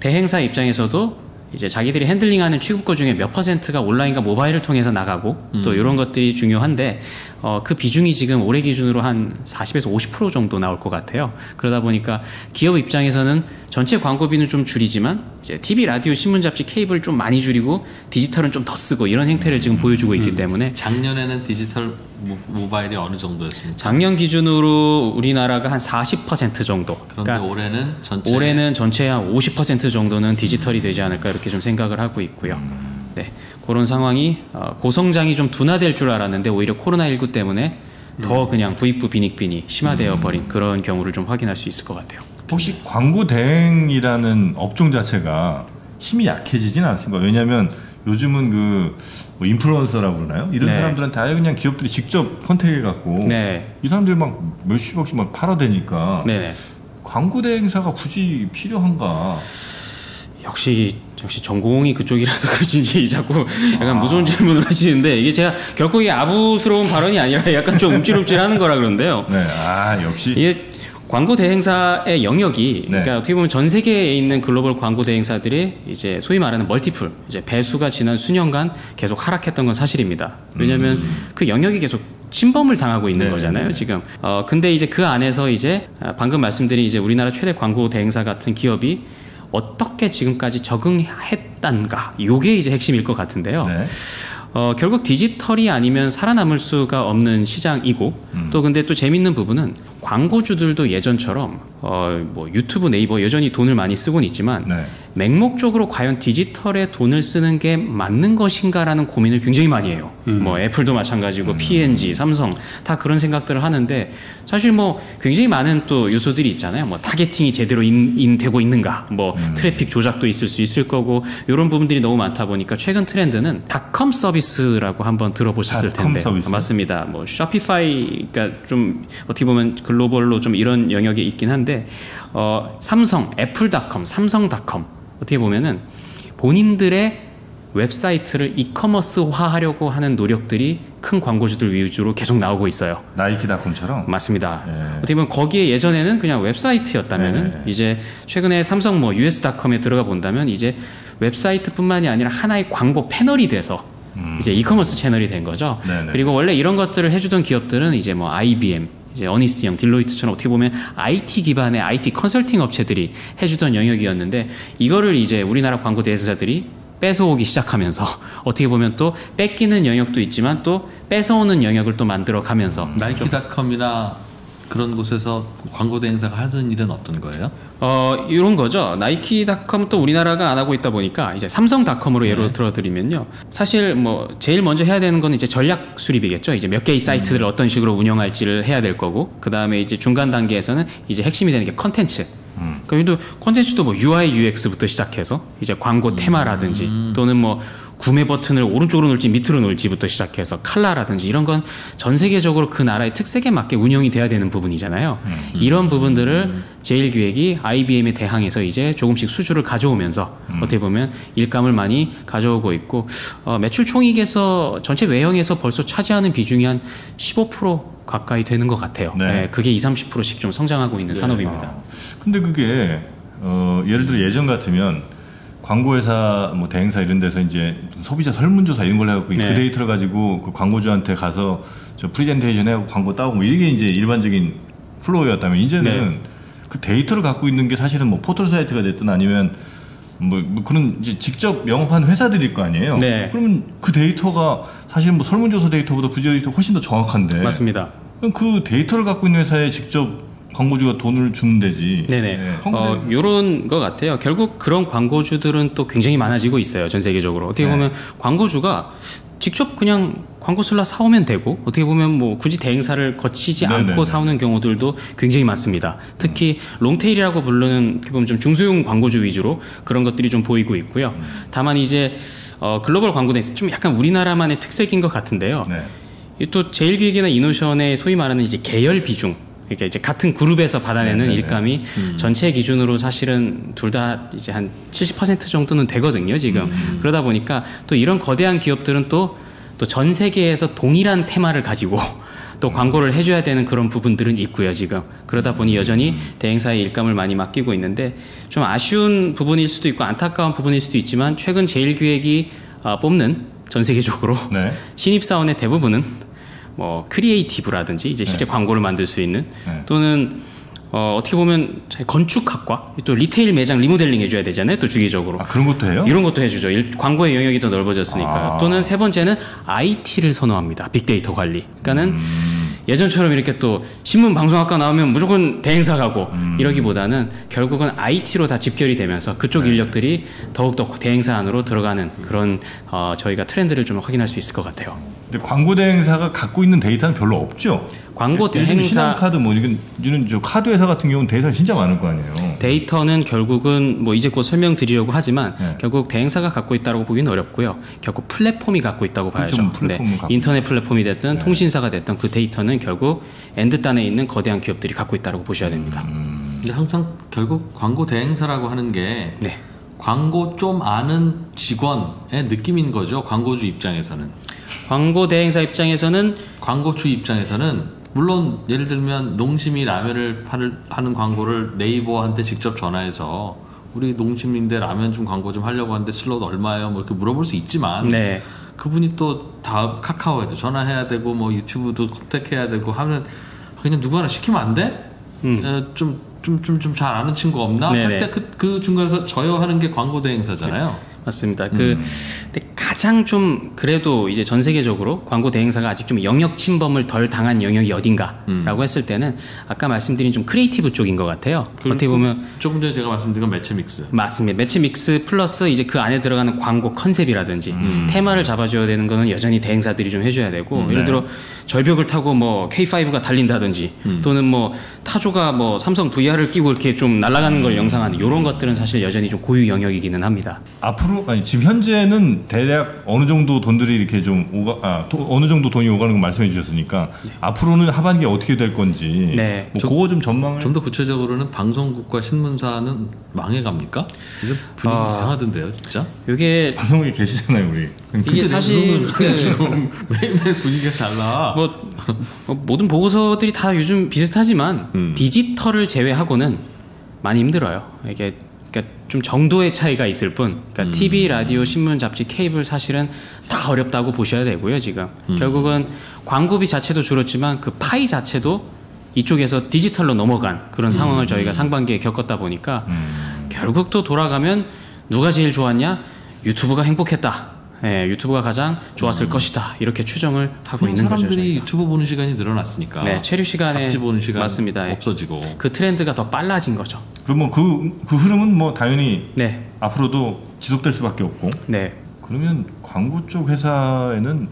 대행사 입장에서도 이제 자기들이 핸들링하는 취급고 중에 몇 퍼센트가 온라인과 모바일을 통해서 나가고 또 이런 것들이 중요한데 어, 그 비중이 지금 올해 기준으로 한 40에서 50% 정도 나올 것 같아요. 그러다 보니까 기업 입장에서는 전체 광고비는 좀 줄이지만 이제 TV, 라디오, 신문, 잡지, 케이블 좀 많이 줄이고 디지털은 좀 더 쓰고 이런 행태를 지금 보여주고 있기 때문에 작년에는 디지털 모, 모바일이 어느 정도였습니까? 작년 기준으로 우리나라가 한 40% 정도. 그런데 그러니까 올해는 전체 올해는 전체의 한50% 정도는 디지털이 되지 않을까 이렇게 좀 생각을 하고 있고요. 네. 그런 상황이 어, 고성장이 좀 둔화될 줄 알았는데 오히려 코로나19 때문에 더 그냥 부익부 빈익빈이 심화되어 버린 그런 경우를 좀 확인할 수 있을 것 같아요. 혹시 광고 대행이라는 업종 자체가 힘이 약해지진 않습니까? 왜냐하면 요즘은 그 뭐 인플루언서라고 그러나요? 이런 네. 사람들한테 아예 그냥 기업들이 직접 컨택해 갖고 네. 이 사람들 막 몇십억씩 막 팔아대니까 네네. 광고 대행사가 굳이 필요한가? 역시 역시 전공이 그쪽이라서 그러신지 자꾸 약간 무서운 질문을 하시는데 이게 제가 결코 이게 아부스러운 발언이 아니라 약간 좀 움찔움찔하는 거라 그런데요. 네, 아 역시 이게 광고 대행사의 영역이 네. 그러니까 어떻게 보면 전 세계에 있는 글로벌 광고 대행사들이 이제 소위 말하는 멀티플 이제 배수가 지난 수년간 계속 하락했던 건 사실입니다. 왜냐하면 그 영역이 계속 침범을 당하고 있는 음. 네. 거잖아요, 지금. 어 근데 이제 그 안에서 이제 아, 방금 말씀드린 이제 우리나라 최대 광고 대행사 같은 기업이 어떻게 지금까지 적응했단가, 요게 이제 핵심일 것 같은데요. 네. 어, 결국 디지털이 아니면 살아남을 수가 없는 시장이고 음. 또 근데 또 재밌는 부분은 광고주들도 예전처럼 어, 뭐 유튜브 네이버 여전히 돈을 많이 쓰고는 있지만 네. 맹목적으로 과연 디지털에 돈을 쓰는 게 맞는 것인가라는 고민을 굉장히 많이 해요. 뭐 애플도 마찬가지고 P&G, 삼성 다 그런 생각들을 하는데 사실 뭐 굉장히 많은 또 요소들이 있잖아요. 뭐 targeting이 제대로 인, 인 되고 있는가, 뭐 트래픽 조작도 있을 수 있을 거고 이런 부분들이 너무 많다 보니까 최근 트렌드는 닷컴 서비스라고 한번 들어보셨을 닷컴 텐데 서비스. 맞습니다. 뭐 쇼피파이가 좀 어떻게 보면 글로벌로 좀 이런 영역에 있긴 한데 어, 삼성, 애플닷컴, 삼성닷컴 어떻게 보면은 본인들의 웹사이트를 e-commerce화하려고 하는 노력들이 큰 광고주들 위주로 계속 나오고 있어요. 나이키닷컴처럼 맞습니다. 네. 어떻게 보면 거기에 예전에는 그냥 웹사이트였다면은 네. 이제 최근에 삼성 뭐 US닷컴에 들어가 본다면 이제 웹사이트뿐만이 아니라 하나의 광고 패널이 돼서 이제 이커머스 채널이 된 거죠. 음. 네네. 그리고 원래 이런 것들을 해주던 기업들은 이제 뭐 IBM 이제 Ernst & Young, 딜로이트처럼 어떻게 보면 IT 기반의 IT 컨설팅 업체들이 해주던 영역이었는데 이거를 이제 우리나라 광고 대행사들이 뺏어오기 시작하면서 어떻게 보면 또 뺏기는 영역도 있지만 또 뺏어오는 영역을 또 만들어 가면서 나이키닷컴이나 그런 곳에서 광고 대행사가 하는 일은 어떤 거예요? 어 이런 거죠. 나이키닷컴 또 우리나라가 안 하고 있다 보니까 이제 삼성닷컴으로 예로 들어드리면요. 사실 뭐 제일 먼저 해야 되는 건 이제 전략 수립이겠죠. 이제 몇 개의 사이트들을 어떤 식으로 운영할지를 해야 될 거고 그 다음에 이제 중간 단계에서는 이제 핵심이 되는 게 컨텐츠. 그래도 콘텐츠도 뭐 UI, UX부터 시작해서 이제 광고 테마라든지 또는 뭐 구매 버튼을 오른쪽으로 놓을지 밑으로 놓을지부터 시작해서 칼라라든지 이런 건 전 세계적으로 그 나라의 특색에 맞게 운영이 돼야 되는 부분이잖아요. 이런 부분들을 제일 기획이 IBM에 대항해서 이제 조금씩 수주를 가져오면서 어떻게 보면 일감을 많이 가져오고 있고 어, 매출 총익에서 전체 외형에서 벌써 차지하는 비중이 한 15% 가까이 되는 것 같아요. 네. 네, 그게 2, 30%씩 좀 성장하고 있는 산업입니다. 근데 그게 어, 예를 들어 예전 같으면 광고 회사 뭐 대행사 이런 데서 이제 소비자 설문조사 이런 걸 해갖고 네. 그 데이터를 가지고 그 광고주한테 가서 저 프리젠테이션 해갖고 광고 따오고 뭐 이게 이제 일반적인 flow였다면 이제는 네. 그 데이터를 갖고 있는 게 사실은 뭐 포털 사이트가 됐든 아니면 뭐, 뭐 그런 이제 직접 영업하는 회사들일 거 아니에요. 네. 그러면 그 데이터가 사실 뭐 설문조사 데이터보다 그 데이터 훨씬 더 정확한데. 맞습니다. 그럼 그 데이터를 갖고 있는 회사에 직접 광고주가 돈을 주면 되지. 네네. 네. 어, 요런 것 같아요. 결국 그런 광고주들은 또 굉장히 많아지고 있어요. 전 세계적으로. 어떻게 네. 보면 광고주가 직접 그냥 광고 슬라 사오면 되고 어떻게 보면 뭐 굳이 대행사를 거치지 네네네. 않고 사오는 경우들도 굉장히 많습니다. 특히 롱테일이라고 부르는 어떻게 보면 좀 중소형 광고주 위주로 그런 것들이 좀 보이고 있고요. 다만 이제 어, 글로벌 광고 대행사 좀 약간 우리나라만의 특색인 것 같은데요. 네. 이또 제일기획이나 이노션의 소위 말하는 이제 계열 비중 그러니까 이제 같은 그룹에서 받아내는 네네네. 일감이 전체 기준으로 사실은 둘 다 이제 한 70% 정도는 되거든요 지금. 그러다 보니까 또 이런 거대한 기업들은 또 또 전 세계에서 동일한 테마를 가지고 또 광고를 해줘야 되는 그런 부분들은 있고요 지금. 그러다 보니 여전히 대행사의 일감을 많이 맡기고 있는데 좀 아쉬운 부분일 수도 있고 안타까운 부분일 수도 있지만 최근 제일기획이 아, 뽑는 전 세계적으로 네. 신입사원의 대부분은 뭐 creative라든지 이제 실제 광고를 만들 수 있는 네. 또는 어, 어떻게 보면 건축학과 또 retail 매장 리모델링 해줘야 되잖아요 또 주기적으로 아 그런 것도 해요? 이런 것도 해주죠 일- 광고의 영역이 더 넓어졌으니까요 아. 또는 세 번째는 IT를 선호합니다 빅데이터 관리 그러니까는 음. 예전처럼 이렇게 또 신문 방송학과 나오면 무조건 대행사 가고 음. 이러기보다는 결국은 IT로 다 집결이 되면서 그쪽 네. 인력들이 더욱더 대행사 안으로 들어가는 그런 어, 저희가 트렌드를 좀 확인할 수 있을 것 같아요. 근데 광고 대행사가 갖고 있는 데이터는 별로 없죠. 광고 들면 대행사 신한카드 뭐 이런 이런 저 카드 회사 같은 경우는 데이터가 진짜 많을 거 아니에요. 데이터는 결국은 뭐 이제 곧 설명드리려고 하지만 네. 결국 대행사가 갖고 있다고 보기는 어렵고요. 결국 플랫폼이 갖고 있다고 그렇죠. 봐야죠. 플랫폼을 갖고 인터넷 플랫폼이 됐든 통신사가 됐든 그 데이터는 결국 엔드단에 있는 거대한 기업들이 갖고 있다고 보셔야 됩니다. 근데 항상 결국 광고 대행사라고 하는 게 네. 광고 좀 아는 직원의 느낌인 거죠. 광고주 입장에서는. 광고 대행사 입장에서는 광고주 입장에서는 물론 예를 들면 농심이 라면을 파는 하는 광고를 네이버한테 직접 전화해서 우리 농심인데 라면 좀 광고 좀 하려고 하는데 슬롯 얼마예요? 뭐 이렇게 물어볼 수 있지만 네. 그분이 또다 카카오에도 전화해야 되고 뭐 유튜브도 contact해야 되고 하면 그냥 누구 하나 시키면 안 돼? 어, 좀좀 좀 좀 잘 아는 친구 없나? 음. 네네. 할때 그 그 중간에서 조율하는 게 광고 대행사잖아요. 맞습니다. 그 음. 가장 좀 그래도 이제 전 세계적으로 광고 대행사가 아직 좀 영역 침범을 덜 당한 영역이 어딘가라고 음. 했을 때는 아까 말씀드린 좀 creative 쪽인 것 같아요. 어떻게 보면 조금 전에 제가 말씀드린 건 매체 mix. 맞습니다. 매체 mix 플러스 이제 그 안에 들어가는 광고 컨셉이라든지 음. 테마를 잡아줘야 되는 거는 여전히 대행사들이 좀 해줘야 되고 예를 네. 들어 절벽을 타고 뭐 K5가 달린다든지 음. 또는 뭐 타조가 뭐 삼성 VR을 끼고 이렇게 좀 날아가는 음. 걸 영상하는 이런 것들은 사실 여전히 좀 고유 영역이기는 합니다. 앞으로 아니 지금 현재는 대략 어느 정도 돈들이 이렇게 좀 오가 아 도- 어느 정도 돈이 오가는 거 말씀해 주셨으니까 앞으로는 하반기 어떻게 될 건지 네. 뭐 그거 좀 전망을 좀 더 구체적으로는 방송국과 신문사는 망해갑니까? 이거 분위기 아. 이상하던데요, 진짜? 이게 방송에 계시잖아요 우리. 이게 사실 그 매일매일 분위기가 달라. 뭐 어, 모든 보고서들이 다 요즘 비슷하지만 음. 디지털을 제외하고는 많이 힘들어요. 이게 그러니까 좀 정도의 차이가 있을 뿐. 그러니까 음. TV, 라디오, 신문, 잡지, 케이블 사실은 다 어렵다고 보셔야 되고요. 지금 음. 결국은 광고비 자체도 줄었지만 그 파이 자체도 이쪽에서 디지털로 넘어간 그런 음. 상황을 저희가 상반기에 겪었다 보니까 결국 또 돌아가면 누가 제일 좋았냐? 유튜브가 행복했다. 예, 유튜브가 가장 좋았을 것이다. 이렇게 추정을 하고 있는 거죠. 사람들이. 유튜브 보는 시간이 늘어났으니까. 네, 체류 시간에 잡지 보는 시간 맞습니다. 예. 없어지고. 그 트렌드가 더 빨라진 거죠. 그러면 그, 그 흐름은 뭐 당연히 네, 앞으로도 지속될 수밖에 없고 네, 그러면 광고 쪽 회사에는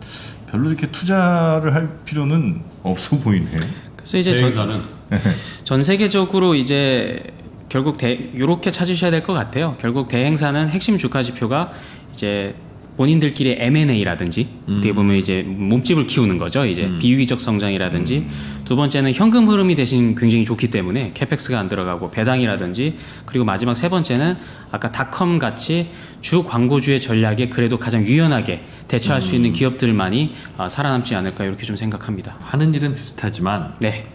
별로 이렇게 투자를 할 필요는 없어 보이네요. 그래서 이제 전, 전 세계적으로 이제 결국 대, 요렇게 찾으셔야 될 것 같아요. 결국 대행사는 핵심 주가 지표가 이제 본인들끼리 M&A라든지 어떻게 보면 이제 몸집을 키우는 거죠. 이제 비유기적 성장이라든지. 두 번째는 현금 흐름이 대신 굉장히 좋기 때문에 캐펙스가 안 들어가고 배당이라든지. 그리고 마지막 세 번째는 아까 닷컴 같이 주 광고주의 전략에 그래도 가장 유연하게 대처할 수 있는 기업들만이 아, 살아남지 않을까 이렇게 좀 생각합니다. 하는 일은 비슷하지만 네,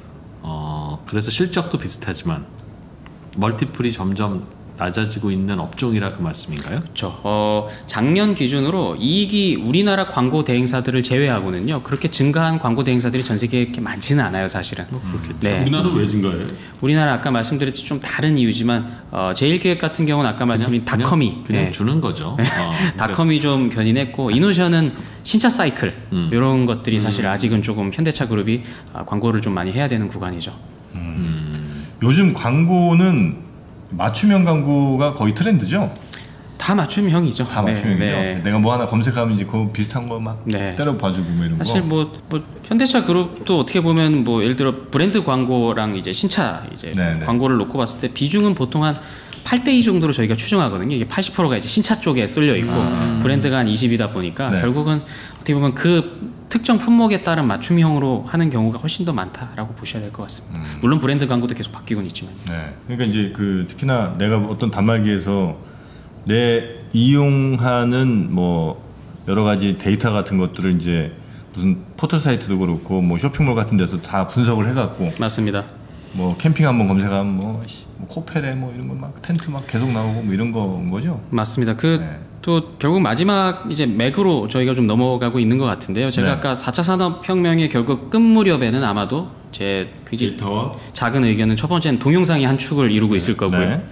어, 그래서 실적도 비슷하지만 멀티플이 점점 낮아지고 있는 업종이라 그 말씀인가요? 그렇죠. 어, 작년 기준으로 이익이 우리나라 광고 대행사들을 제외하고는요. 그렇게 증가한 광고 대행사들이 전 세계에 이렇게 많지는 않아요, 사실은. 네. 우리나라는 왜 증가해요? 우리나라 아까 말씀드렸듯이 좀 다른 이유지만 어, 제일기획 같은 경우는 아까 말씀드린 그냥- 닷컴이 그냥 네. 주는 거죠. 어, 그러니까 닷컴이 좀 견인했고 이노션은 신차 사이클 음. 이런 것들이 사실 아직은 조금 현대차 그룹이 아, 광고를 좀 많이 해야 되는 구간이죠. 요즘 광고는 맞춤형 광고가 거의 트렌드죠. 다 맞춤형이죠. 다 네, 맞춤형이죠. 네. 내가 뭐 하나 검색하면 이제 그 비슷한 거막 네. 때려 봐주고 뭐 이런 사실 거. 뭐, 뭐 현대차 그룹도 어떻게 보면 뭐 예를 들어 브랜드 광고랑 이제 신차 이제 네, 네. 광고를 놓고 봤을 때 비중은 보통 한 8대2 정도로 저희가 추정하거든요. 이게 80%가 이제 신차 쪽에 쏠려 있고 브랜드가 한 20이다 보니까 음. 네. 결국은 어떻게 보면 그 특정 품목에 따른 맞춤형으로 하는 경우가 훨씬 더 많다라고 보셔야 될 것 같습니다. 음. 물론 브랜드 광고도 계속 바뀌곤 있지만. 네. 그러니까 이제 그 특히나 내가 어떤 단말기에서 내 이용하는 뭐 여러 가지 데이터 같은 것들을 이제 무슨 포털 사이트도 그렇고 뭐 쇼핑몰 같은 데서 다 분석을 해갖고 맞습니다. 뭐 캠핑 한번 검색하면 뭐, 씨, 뭐 코페레 뭐 이런 거 막 텐트 막 계속 나오고 뭐 이런 거인 거죠. 맞습니다. 그 네. 또 결국 마지막 이제 맥으로 저희가 좀 넘어가고 있는 것 같은데요. 제가 네. 아까 4차 산업혁명의 결국 끝 무렵에는 아마도 제 굉장히 데이터와 작은 의견은 첫 번째는 동영상이 한 축을 이루고 있을 거고요. 네.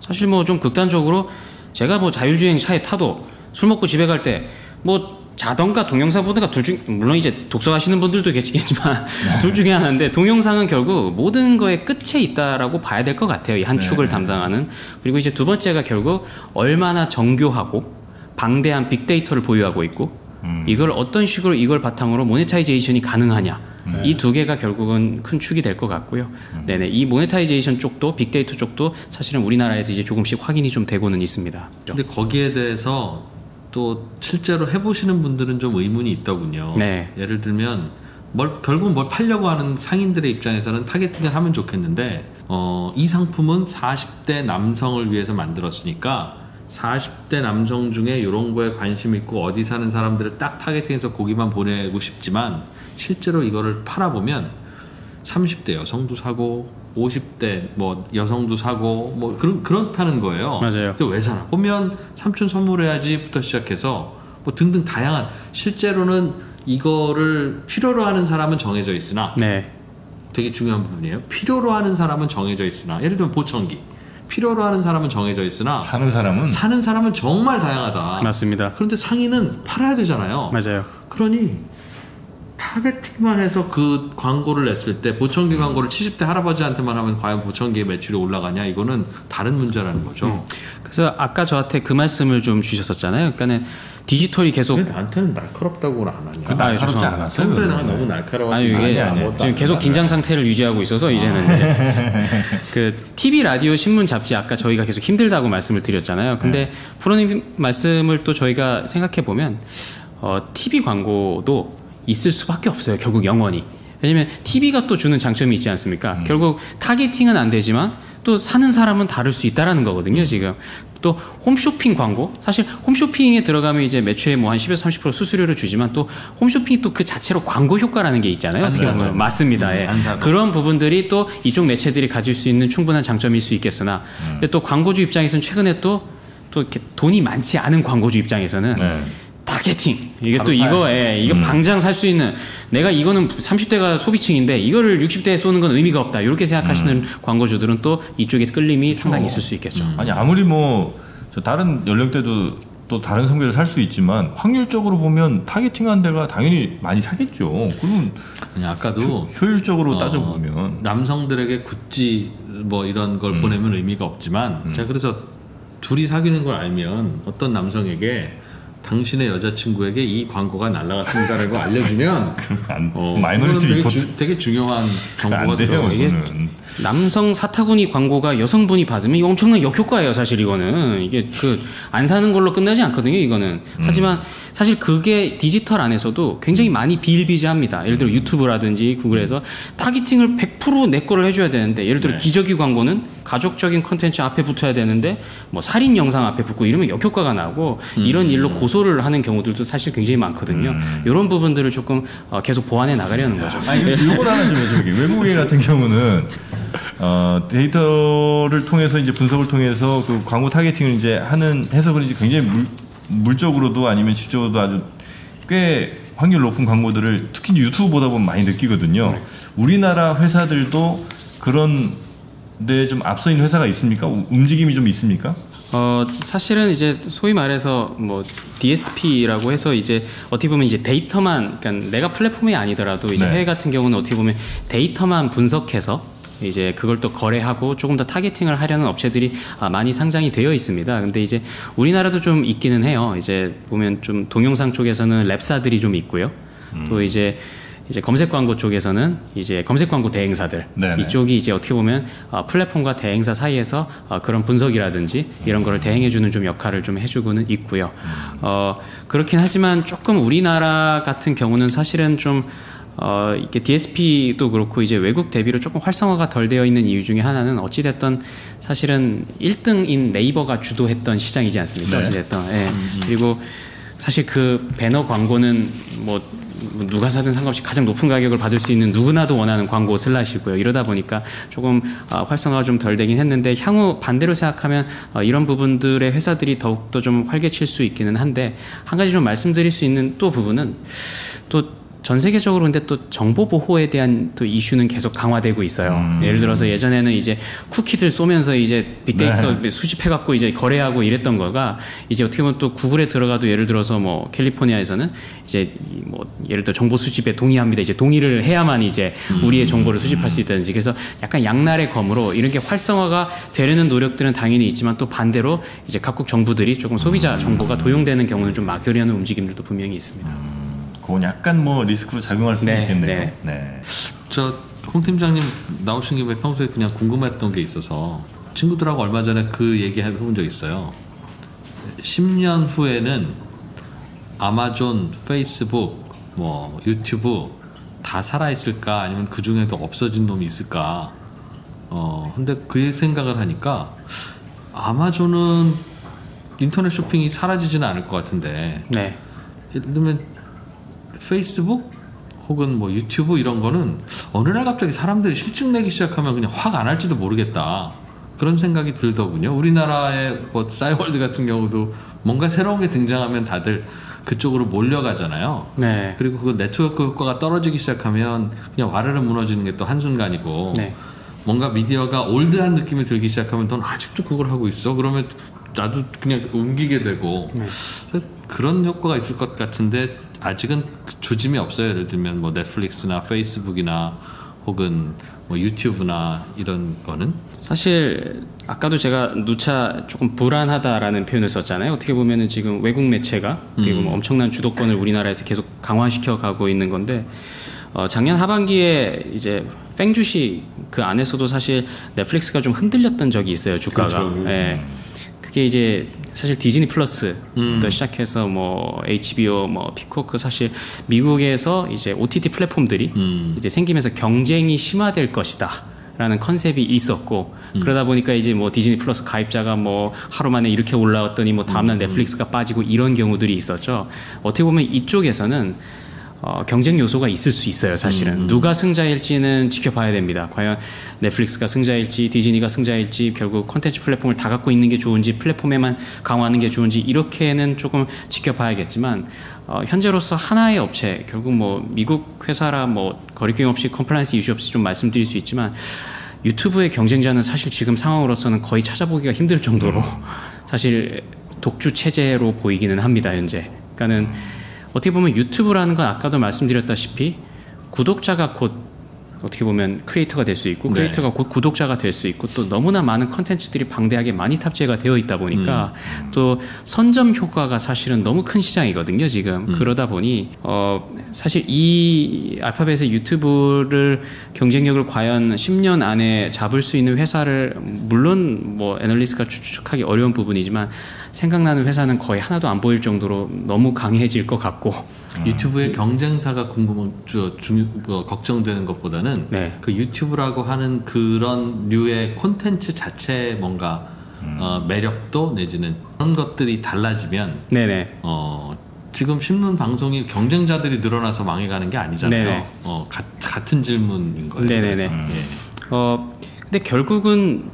사실 뭐 좀 극단적으로 제가 뭐 자율주행 차에 타도 술 먹고 집에 갈 때뭐 자던가 동영상 보든가 둘 중 물론 이제 독서하시는 분들도 계시겠지만 둘 중에 하나인데 동영상은 결국 모든 거의 끝에 있다라고 봐야 될 것 같아요. 이한 축을 담당하는. 그리고 이제 두 번째가 결국 얼마나 정교하고 방대한 빅데이터를 보유하고 있고 이걸 어떤 식으로 이걸 바탕으로 monetization이 가능하냐. 이 두 개가 결국은 큰 축이 될 것 같고요. 네네. 이 monetization 쪽도 빅데이터 쪽도 사실은 우리나라에서 이제 조금씩 확인이 좀 되고는 있습니다. 근데 거기에 대해서 또 실제로 해보시는 분들은 좀 의문이 있더군요. 네. 예를 들면 뭘 결국 뭘 팔려고 하는 상인들의 입장에서는 targeting을 하면 좋겠는데 어, 이 상품은 40대 남성을 위해서 만들었으니까 40대 남성 중에 이런 거에 관심 있고 어디 사는 사람들을 딱 타겟팅해서 고기만 보내고 싶지만 실제로 이거를 팔아보면 30대 여성도 사고 50대 뭐 여성도 사고 뭐 그런 그렇다는 거예요. 맞아요. 근데 왜 사나? 보면 삼촌 선물해야지부터 시작해서 뭐 등등 다양한 실제로는 이거를 필요로 하는 사람은 정해져 있으나 네. 되게 중요한 부분이에요. 필요로 하는 사람은 정해져 있으나 예를 들면 보청기 필요로 하는 사람은 정해져 있으나 사는 사람은 사는 사람은 정말 다양하다. 맞습니다. 그런데 상인은 팔아야 되잖아요. 맞아요. 그러니 타겟팅만 해서 그 광고를 냈을 때 보청기 광고를 70대 할아버지한테만 하면 과연 보청기의 매출이 올라가냐 이거는 다른 문제라는 거죠. 그래서 아까 저한테 그 말씀을 좀 주셨었잖아요. 그러니까는 디지털이 계속 왜 나한테는 날카롭다고는 안 하냐? 그 날카롭지. 않았어요. 평소에. 나 너무 날카로워. 아니 이게 아니, 아니. 지금 계속 긴장 상태를 유지하고 있어서 이제는 이제 그 TV 라디오 신문 잡지 아까 저희가 계속 힘들다고 말씀을 드렸잖아요. 근데 프로님 말씀을 또 저희가 생각해 보면 어, TV 광고도 있을 수밖에 없어요. 결국 영원히. 왜냐면 TV가 또 주는 장점이 있지 않습니까? 결국 타겟팅은 안 되지만 또 사는 사람은 다를 수 있다라는 거거든요, 지금. 또 홈쇼핑 광고 사실 홈쇼핑에 들어가면 이제 매출의 뭐 한 10에서 30% 수수료를 주지만 또 홈쇼핑이 또 그 자체로 광고 효과라는 게 있잖아요. 어떻게 보면. 사도. 맞습니다. 예. 안 사도. 그런 부분들이 또 이쪽 매체들이 가질 수 있는 충분한 장점일 수 있겠으나 근데 또 광고주 입장에서는 최근에 또또 이렇게 돈이 많지 않은 광고주 입장에서는 네. targeting. 이게 또 이거 사야지. 예, 이거 당장 살 수 있는 내가 이거는 30대가 소비층인데 이거를 60대에 쏘는 건 의미가 없다. 이렇게 생각하시는 광고주들은 또 이쪽에 끌림이 상당히 있을 수 있겠죠. 아니 아무리 뭐저 다른 연령대도 또 다른 성별을 살 수 있지만 확률적으로 보면 targeting한 데가 당연히 많이 사겠죠. 그러면 아니 아까도 효율적으로 어, 따져보면. 남성들에게 굳이 뭐 이런 걸 보내면 의미가 없지만 제가 그래서 둘이 사귀는 걸 알면 어떤 남성에게 당신의 여자친구에게 이 광고가 날라갔습니다라고 알려주면 안, 어, Minority 되게, 리포트 주- 되게 중요한 정보가 안 돼요. 이게. 남성 사타구니 광고가 여성분이 받으면 이거 엄청난 역효과예요, 사실 이거는. 이게 그 안 사는 걸로 끝나지 않거든요, 이거는. 하지만 사실 그게 디지털 안에서도 굉장히 많이 비일비재합니다. 예를 들어 유튜브라든지 구글에서 targeting을 100%내 거를 해줘야 되는데 예를 들어 네. 기저귀 광고는 가족적인 컨텐츠 앞에 붙어야 되는데 뭐 살인 영상 앞에 붙고 이러면 역효과가 나고 이런 일로 고소를 하는 경우들도 사실 굉장히 많거든요. 이런 부분들을 조금 어, 계속 보완해 나가려는 거죠. 아니 요- 요걸 하나 좀 여쭤볼게요. 외국에 같은 경우는 어, 데이터를 통해서 이제 분석을 통해서 그 광고 targeting을 이제 하는 해서 그런지 굉장히 물, 물적으로도 아니면 질적으로도 아주 꽤 확률 높은 광고들을 특히 이제 유튜브 보다 보면 많이 느끼거든요. 네. 우리나라 회사들도 그런 데 좀 앞서 있는 회사가 있습니까? 우- 움직임이 좀 있습니까? 어, 사실은 이제 소위 말해서 뭐 DSP라고 해서 이제 어떻게 보면 이제 데이터만 그러니까 내가 플랫폼이 아니더라도 이제 네. 해외 같은 경우는 어떻게 보면 데이터만 분석해서 이제 그걸 또 거래하고 조금 더 targeting을 하려는 업체들이 아, 많이 상장이 되어 있습니다. 근데 이제 우리나라도 좀 있기는 해요. 이제 보면 좀 동영상 쪽에서는 랩사들이 좀 있고요. 또 이제 이제 검색 광고 쪽에서는 이제 검색 광고 대행사들 네네. 이쪽이 이제 어떻게 보면 어, 플랫폼과 대행사 사이에서 어, 그런 분석이라든지 이런 거를 대행해주는 좀 역할을 좀 해주고는 있고요. 어, 그렇긴 하지만 조금 우리나라 같은 경우는 사실은 좀 어, 이게 DSP도 그렇고 이제 외국 대비로 조금 활성화가 덜 되어 있는 이유 중에 하나는 어찌됐던 사실은 1등인 네이버가 주도했던 시장이지 않습니까? 네. 어찌됐던. 예. 그리고 사실 그 배너 광고는 뭐 누가 사든 상관없이 가장 높은 가격을 받을 수 있는 누구나도 원하는 광고 슬라시고요. 이러다 보니까 조금 아, 활성화가 좀 덜 되긴 했는데 향후 반대로 생각하면 어, 이런 부분들의 회사들이 더욱더 좀 활개칠 수 있기는 한데 한 가지 좀 말씀드릴 수 있는 또 부분은 또 전 세계적으로 근데 또 정보 보호에 대한 또 이슈는 계속 강화되고 있어요. 예를 들어서 예전에는 이제 쿠키들 쏘면서 이제 빅데이터 수집해 갖고 이제 거래하고 이랬던 거가 이제 어떻게 보면 또 구글에 들어가도 예를 들어서 뭐 캘리포니아에서는 이제 이뭐 예를 들어 정보 수집에 동의합니다. 이제 동의를 해야만 이제 우리의 정보를 수집할 수 있다든지 그래서 약간 양날의 검으로 이런 게 활성화가 되려는 노력들은 당연히 있지만 또 반대로 이제 각국 정부들이 조금 소비자 정보가 도용되는 경우는 좀 막으려는 움직임들도 분명히 있습니다. 그건 약간 뭐 리스크로 작용할 수도 네, 있겠네요. 네. 네. 저홍 팀장님 나오신 김에 평소에 그냥 궁금했던 게 있어서 친구들하고 얼마 전에 그 얘기 해본 적 있어요. 10년 후에는 아마존, 페이스북, 뭐 유튜브 다 살아 있을까 아니면 그 중에도 없어진 놈이 있을까? 어 근데 그 생각을 하니까 아마존은 인터넷 쇼핑이 사라지지는 않을 것 같은데 네. 예를 들면 페이스북 혹은 뭐 유튜브 이런 거는 어느 날 갑자기 사람들이 실증 내기 시작하면 그냥 확 안 할지도 모르겠다 그런 생각이 들더군요. 우리나라의 뭐 싸이월드 같은 경우도 뭔가 새로운 게 등장하면 다들 그쪽으로 몰려가잖아요. 네. 그리고 그 네트워크 효과가 떨어지기 시작하면 그냥 와르르 무너지는 게 또 한순간이고 네. 뭔가 미디어가 올드한 느낌이 들기 시작하면 넌 아직도 그걸 하고 있어 그러면 나도 그냥 옮기게 되고 그래서 그런 효과가 있을 것 같은데 아직은 그 조짐이 없어요 예를 들면 뭐 넷플릭스나 페이스북이나 혹은 뭐 유튜브나 이런 거는 사실 아까도 제가 누차 조금 불안하다라는 표현을 썼잖아요. 어떻게 보면은 지금 외국 매체가 어떻게 보면 엄청난 주도권을 우리나라에서 계속 강화시켜 가고 있는 건데 어, 작년 하반기에 이제 팽주시 그 안에서도 사실 넷플릭스가 좀 흔들렸던 적이 있어요 주가가. 예. 그게 이제 사실 디즈니 플러스부터 시작해서 뭐 HBO, 뭐 피코크 사실 미국에서 이제 OTT 플랫폼들이 이제 생기면서 경쟁이 심화될 것이다. 라는 컨셉이 있었고 그러다 보니까 이제 뭐 디즈니 플러스 가입자가 뭐 하루 만에 이렇게 올라왔더니 뭐 다음날 넷플릭스가 빠지고 이런 경우들이 있었죠. 어떻게 보면 이쪽에서는 어, 경쟁 요소가 있을 수 있어요, 사실은. 누가 승자일지는 지켜봐야 됩니다. 과연 넷플릭스가 승자일지, 디즈니가 승자일지, 결국 콘텐츠 플랫폼을 다 갖고 있는 게 좋은지, 플랫폼에만 강화하는 게 좋은지, 이렇게는 조금 지켜봐야겠지만, 어, 현재로서 하나의 업체, 결국 뭐 미국 회사라 뭐 거리낌 없이 compliance 이슈 없이 좀 말씀드릴 수 있지만, 유튜브의 경쟁자는 사실 지금 상황으로서는 거의 찾아보기가 힘들 정도로 사실 독주 체제로 보이기는 합니다, 현재. 그러니까는 어떻게 보면 유튜브라는 건 아까도 말씀드렸다시피 구독자가 곧 어떻게 보면 creator가 될 수 있고 네. creator가 곧 구독자가 될 수 있고 또 너무나 많은 컨텐츠들이 방대하게 많이 탑재가 되어 있다 보니까 또 선점 효과가 사실은 너무 큰 시장이거든요 지금. 그러다 보니 어 사실 이 알파벳의 유튜브를 경쟁력을 과연 10년 안에 잡을 수 있는 회사를 물론 뭐 애널리스트가 추측하기 어려운 부분이지만 생각나는 회사는 거의 하나도 안 보일 정도로 너무 강해질 것 같고 유튜브의 경쟁사가 궁금한 저 중요 어, 걱정되는 것보다는 네. 그 유튜브라고 하는 그런 류의 콘텐츠 자체의 뭔가 어, 매력도 내지는 그런 것들이 달라지면 네네 어, 지금 신문 방송이 경쟁자들이 늘어나서 망해가는 게 아니잖아요. 네네. 어, 가- 같은 질문인 거예요. 네네네. 그래서, 예. 어 근데 결국은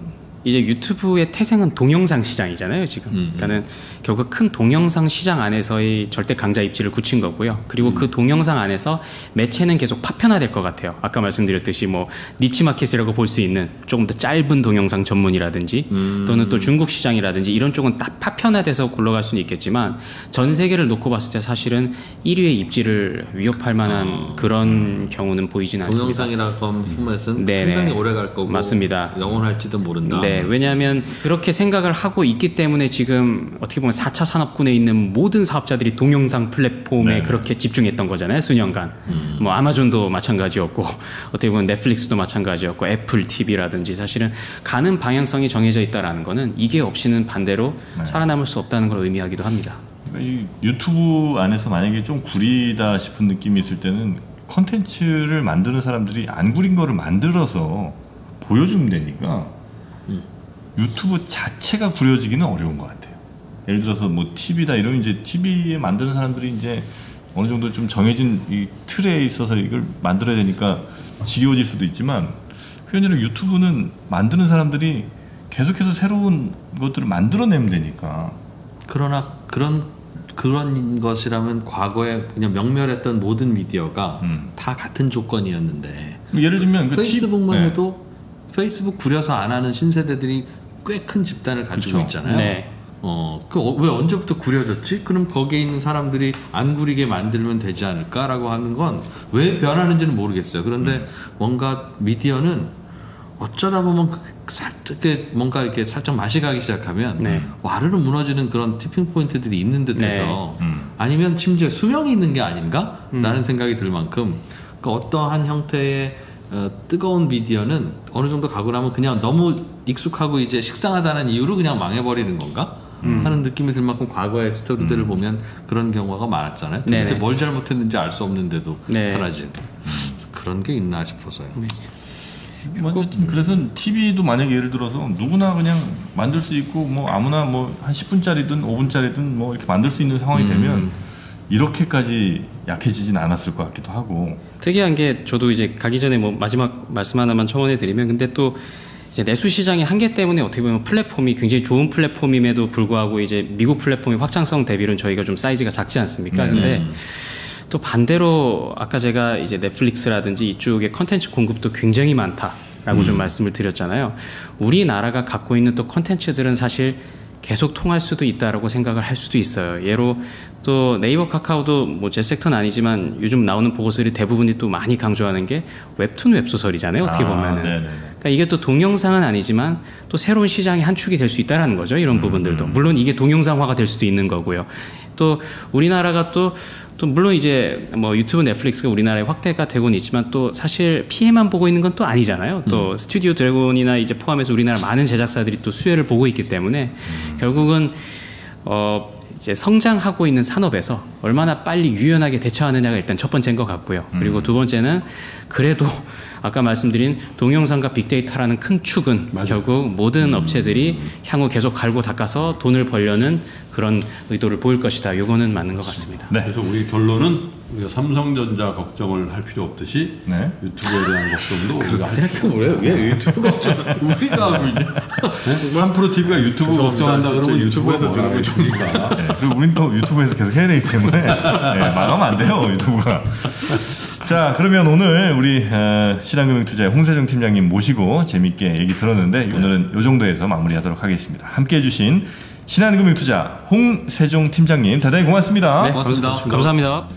이제 유튜브의 태생은 동영상 시장이잖아요, 지금. 그러니까는 결국 큰 동영상 시장 안에서의 절대 강자 입지를 굳힌 거고요. 그리고 그 동영상 안에서 매체는 계속 파편화될 것 같아요. 아까 말씀드렸듯이 뭐 니치 마켓이라고 볼 수 있는 조금 더 짧은 동영상 전문이라든지 또는 또 중국 시장이라든지 이런 쪽은 딱 파편화돼서 굴러갈 수는 있겠지만 전 세계를 놓고 봤을 때 사실은 1위의 입지를 위협할 만한 그런 경우는 보이진 않습니다. 동영상이라고 하는 포맷은 네네. 상당히 오래 갈 거고 맞습니다. 영원할지도 모른다. 네, 왜냐하면 그렇게 생각을 하고 있기 때문에 지금 어떻게 보면 4차 산업군에 있는 모든 사업자들이 동영상 플랫폼에 네. 그렇게 집중했던 거잖아요, 수년간. 뭐 아마존도 마찬가지였고 어떻게 보면 넷플릭스도 마찬가지였고 애플 TV라든지 사실은 가는 방향성이 정해져 있다라는 거는 이게 없이는 반대로 살아남을 수 없다는 걸 의미하기도 합니다. 그러니까 이 유튜브 안에서 만약에 좀 구리다 싶은 느낌이 있을 때는 컨텐츠를 만드는 사람들이 안 구린 거를 만들어서 보여주면 되니까 유튜브 자체가 구려지기는 어려운 것 같아요. 예를 들어서 뭐 TV다 이런 이제 TV에 만드는 사람들이 이제 어느 정도 좀 정해진 이 틀에 있어서 이걸 만들어야 되니까 지겨워질 수도 있지만 아니라 유튜브는 만드는 사람들이 계속해서 새로운 것들을 만들어내면 되니까 그러나 그런 그런 것이라면 과거에 그냥 명멸했던 모든 미디어가 음. 다 같은 조건이었는데 예를 들면 그 페이스북만 티- 네. 해도 페이스북 구려서 안 하는 신세대들이 꽤 큰 집단을 가지고 그렇죠. 있잖아요. 네. 어, 그 왜 언제부터 구려졌지? 그럼 거기에 있는 사람들이 안 구리게 만들면 되지 않을까라고 하는 건 왜 변하는지는 모르겠어요. 그런데 음. 뭔가 미디어는 어쩌다 보면 그 살짝 이렇게 뭔가 이렇게 살짝 맛이 가기 시작하면 네. 와르르 무너지는 그런 티핑 포인트들이 있는 듯해서 네. 음. 아니면 심지어 수명이 있는 게 아닌가라는 생각이 들 만큼 그 어떠한 형태의 어, 뜨거운 미디어는 어느 정도 가고 나면 그냥 너무 익숙하고 이제 식상하다는 이유로 그냥 망해버리는 건가 하는 느낌이 들 만큼 과거의 스토리들을 보면 그런 경우가 많았잖아요. 도대체 네네. 뭘 잘못했는지 알 수 없는데도 네. 사라진 그런 게 있나 싶어서요. 뭐 하여튼 그래서 TV도 만약에 예를 들어서 누구나 그냥 만들 수 있고 뭐 아무나 뭐 한 10분짜리든 5분짜리든 뭐 이렇게 만들 수 있는 상황이 되면 이렇게까지 약해지진 않았을 것 같기도 하고 특이한 게 저도 이제 가기 전에 뭐 마지막 말씀 하나만 첨언해 드리면 근데 또 이제 내수 시장의 한계 때문에 어떻게 보면 플랫폼이 굉장히 좋은 플랫폼임에도 불구하고 이제 미국 플랫폼의 확장성 대비로는 저희가 좀 사이즈가 작지 않습니까? 근데 또 반대로 아까 제가 이제 넷플릭스라든지 이쪽에 컨텐츠 공급도 굉장히 많다라고 좀 말씀을 드렸잖아요. 우리나라가 갖고 있는 또 컨텐츠들은 사실 계속 통할 수도 있다라고 생각을 할 수도 있어요. 예로 또 네이버 카카오도 뭐 제 섹터는 아니지만 요즘 나오는 보고서들이 대부분이 또 많이 강조하는 게 웹툰 웹소설이잖아요. 어떻게 아, 보면은. 네네네. 그러니까 이게 또 동영상은 아니지만 또 새로운 시장의 한 축이 될 수 있다라는 거죠. 이런 부분들도. 물론 이게 동영상화가 될 수도 있는 거고요. 또 우리나라가 또, 또 물론 이제 뭐 유튜브 넷플릭스가 우리나라에 확대가 되고는 있지만 또 사실 피해만 보고 있는 건 또 아니잖아요. 또 스튜디오 드래곤이나 이제 포함해서 우리나라 많은 제작사들이 또 수혜를 보고 있기 때문에 결국은 어 이제 성장하고 있는 산업에서 얼마나 빨리 유연하게 대처하느냐가 일단 첫 번째인 것 같고요. 그리고 두 번째는 그래도 아까 말씀드린 동영상과 빅데이터라는 큰 축은 결국 모든 업체들이 향후 계속 갈고 닦아서 돈을 벌려는 그런 의도를 보일 것이다. 요거는 맞는 것 같습니다. 네. 그래서 우리 결론은 우리가 삼성전자 걱정을 할 필요 없듯이 네. 유튜브에 대한 걱정도 우리가 할 생각해보면 왜, 왜 유튜브 걱정 우리가 하고 있냐? 삼프로 TV가 유튜브 걱정한다 그러면 유튜브에서 거 그러니까. 네, 그리고 우린 또 유튜브에서 계속 해야 되기 때문에 네, 망하면 안 돼요 유튜브가. 자 그러면 오늘 우리 어, 신한금융투자의 홍세정 팀장님 모시고 재밌게 얘기 들었는데 오늘은 이 정도에서 마무리하도록 하겠습니다. 함께해 주신 신한금융투자 홍세종 팀장님 대단히 고맙습니다. 네, 고맙습니다. 감사합니다.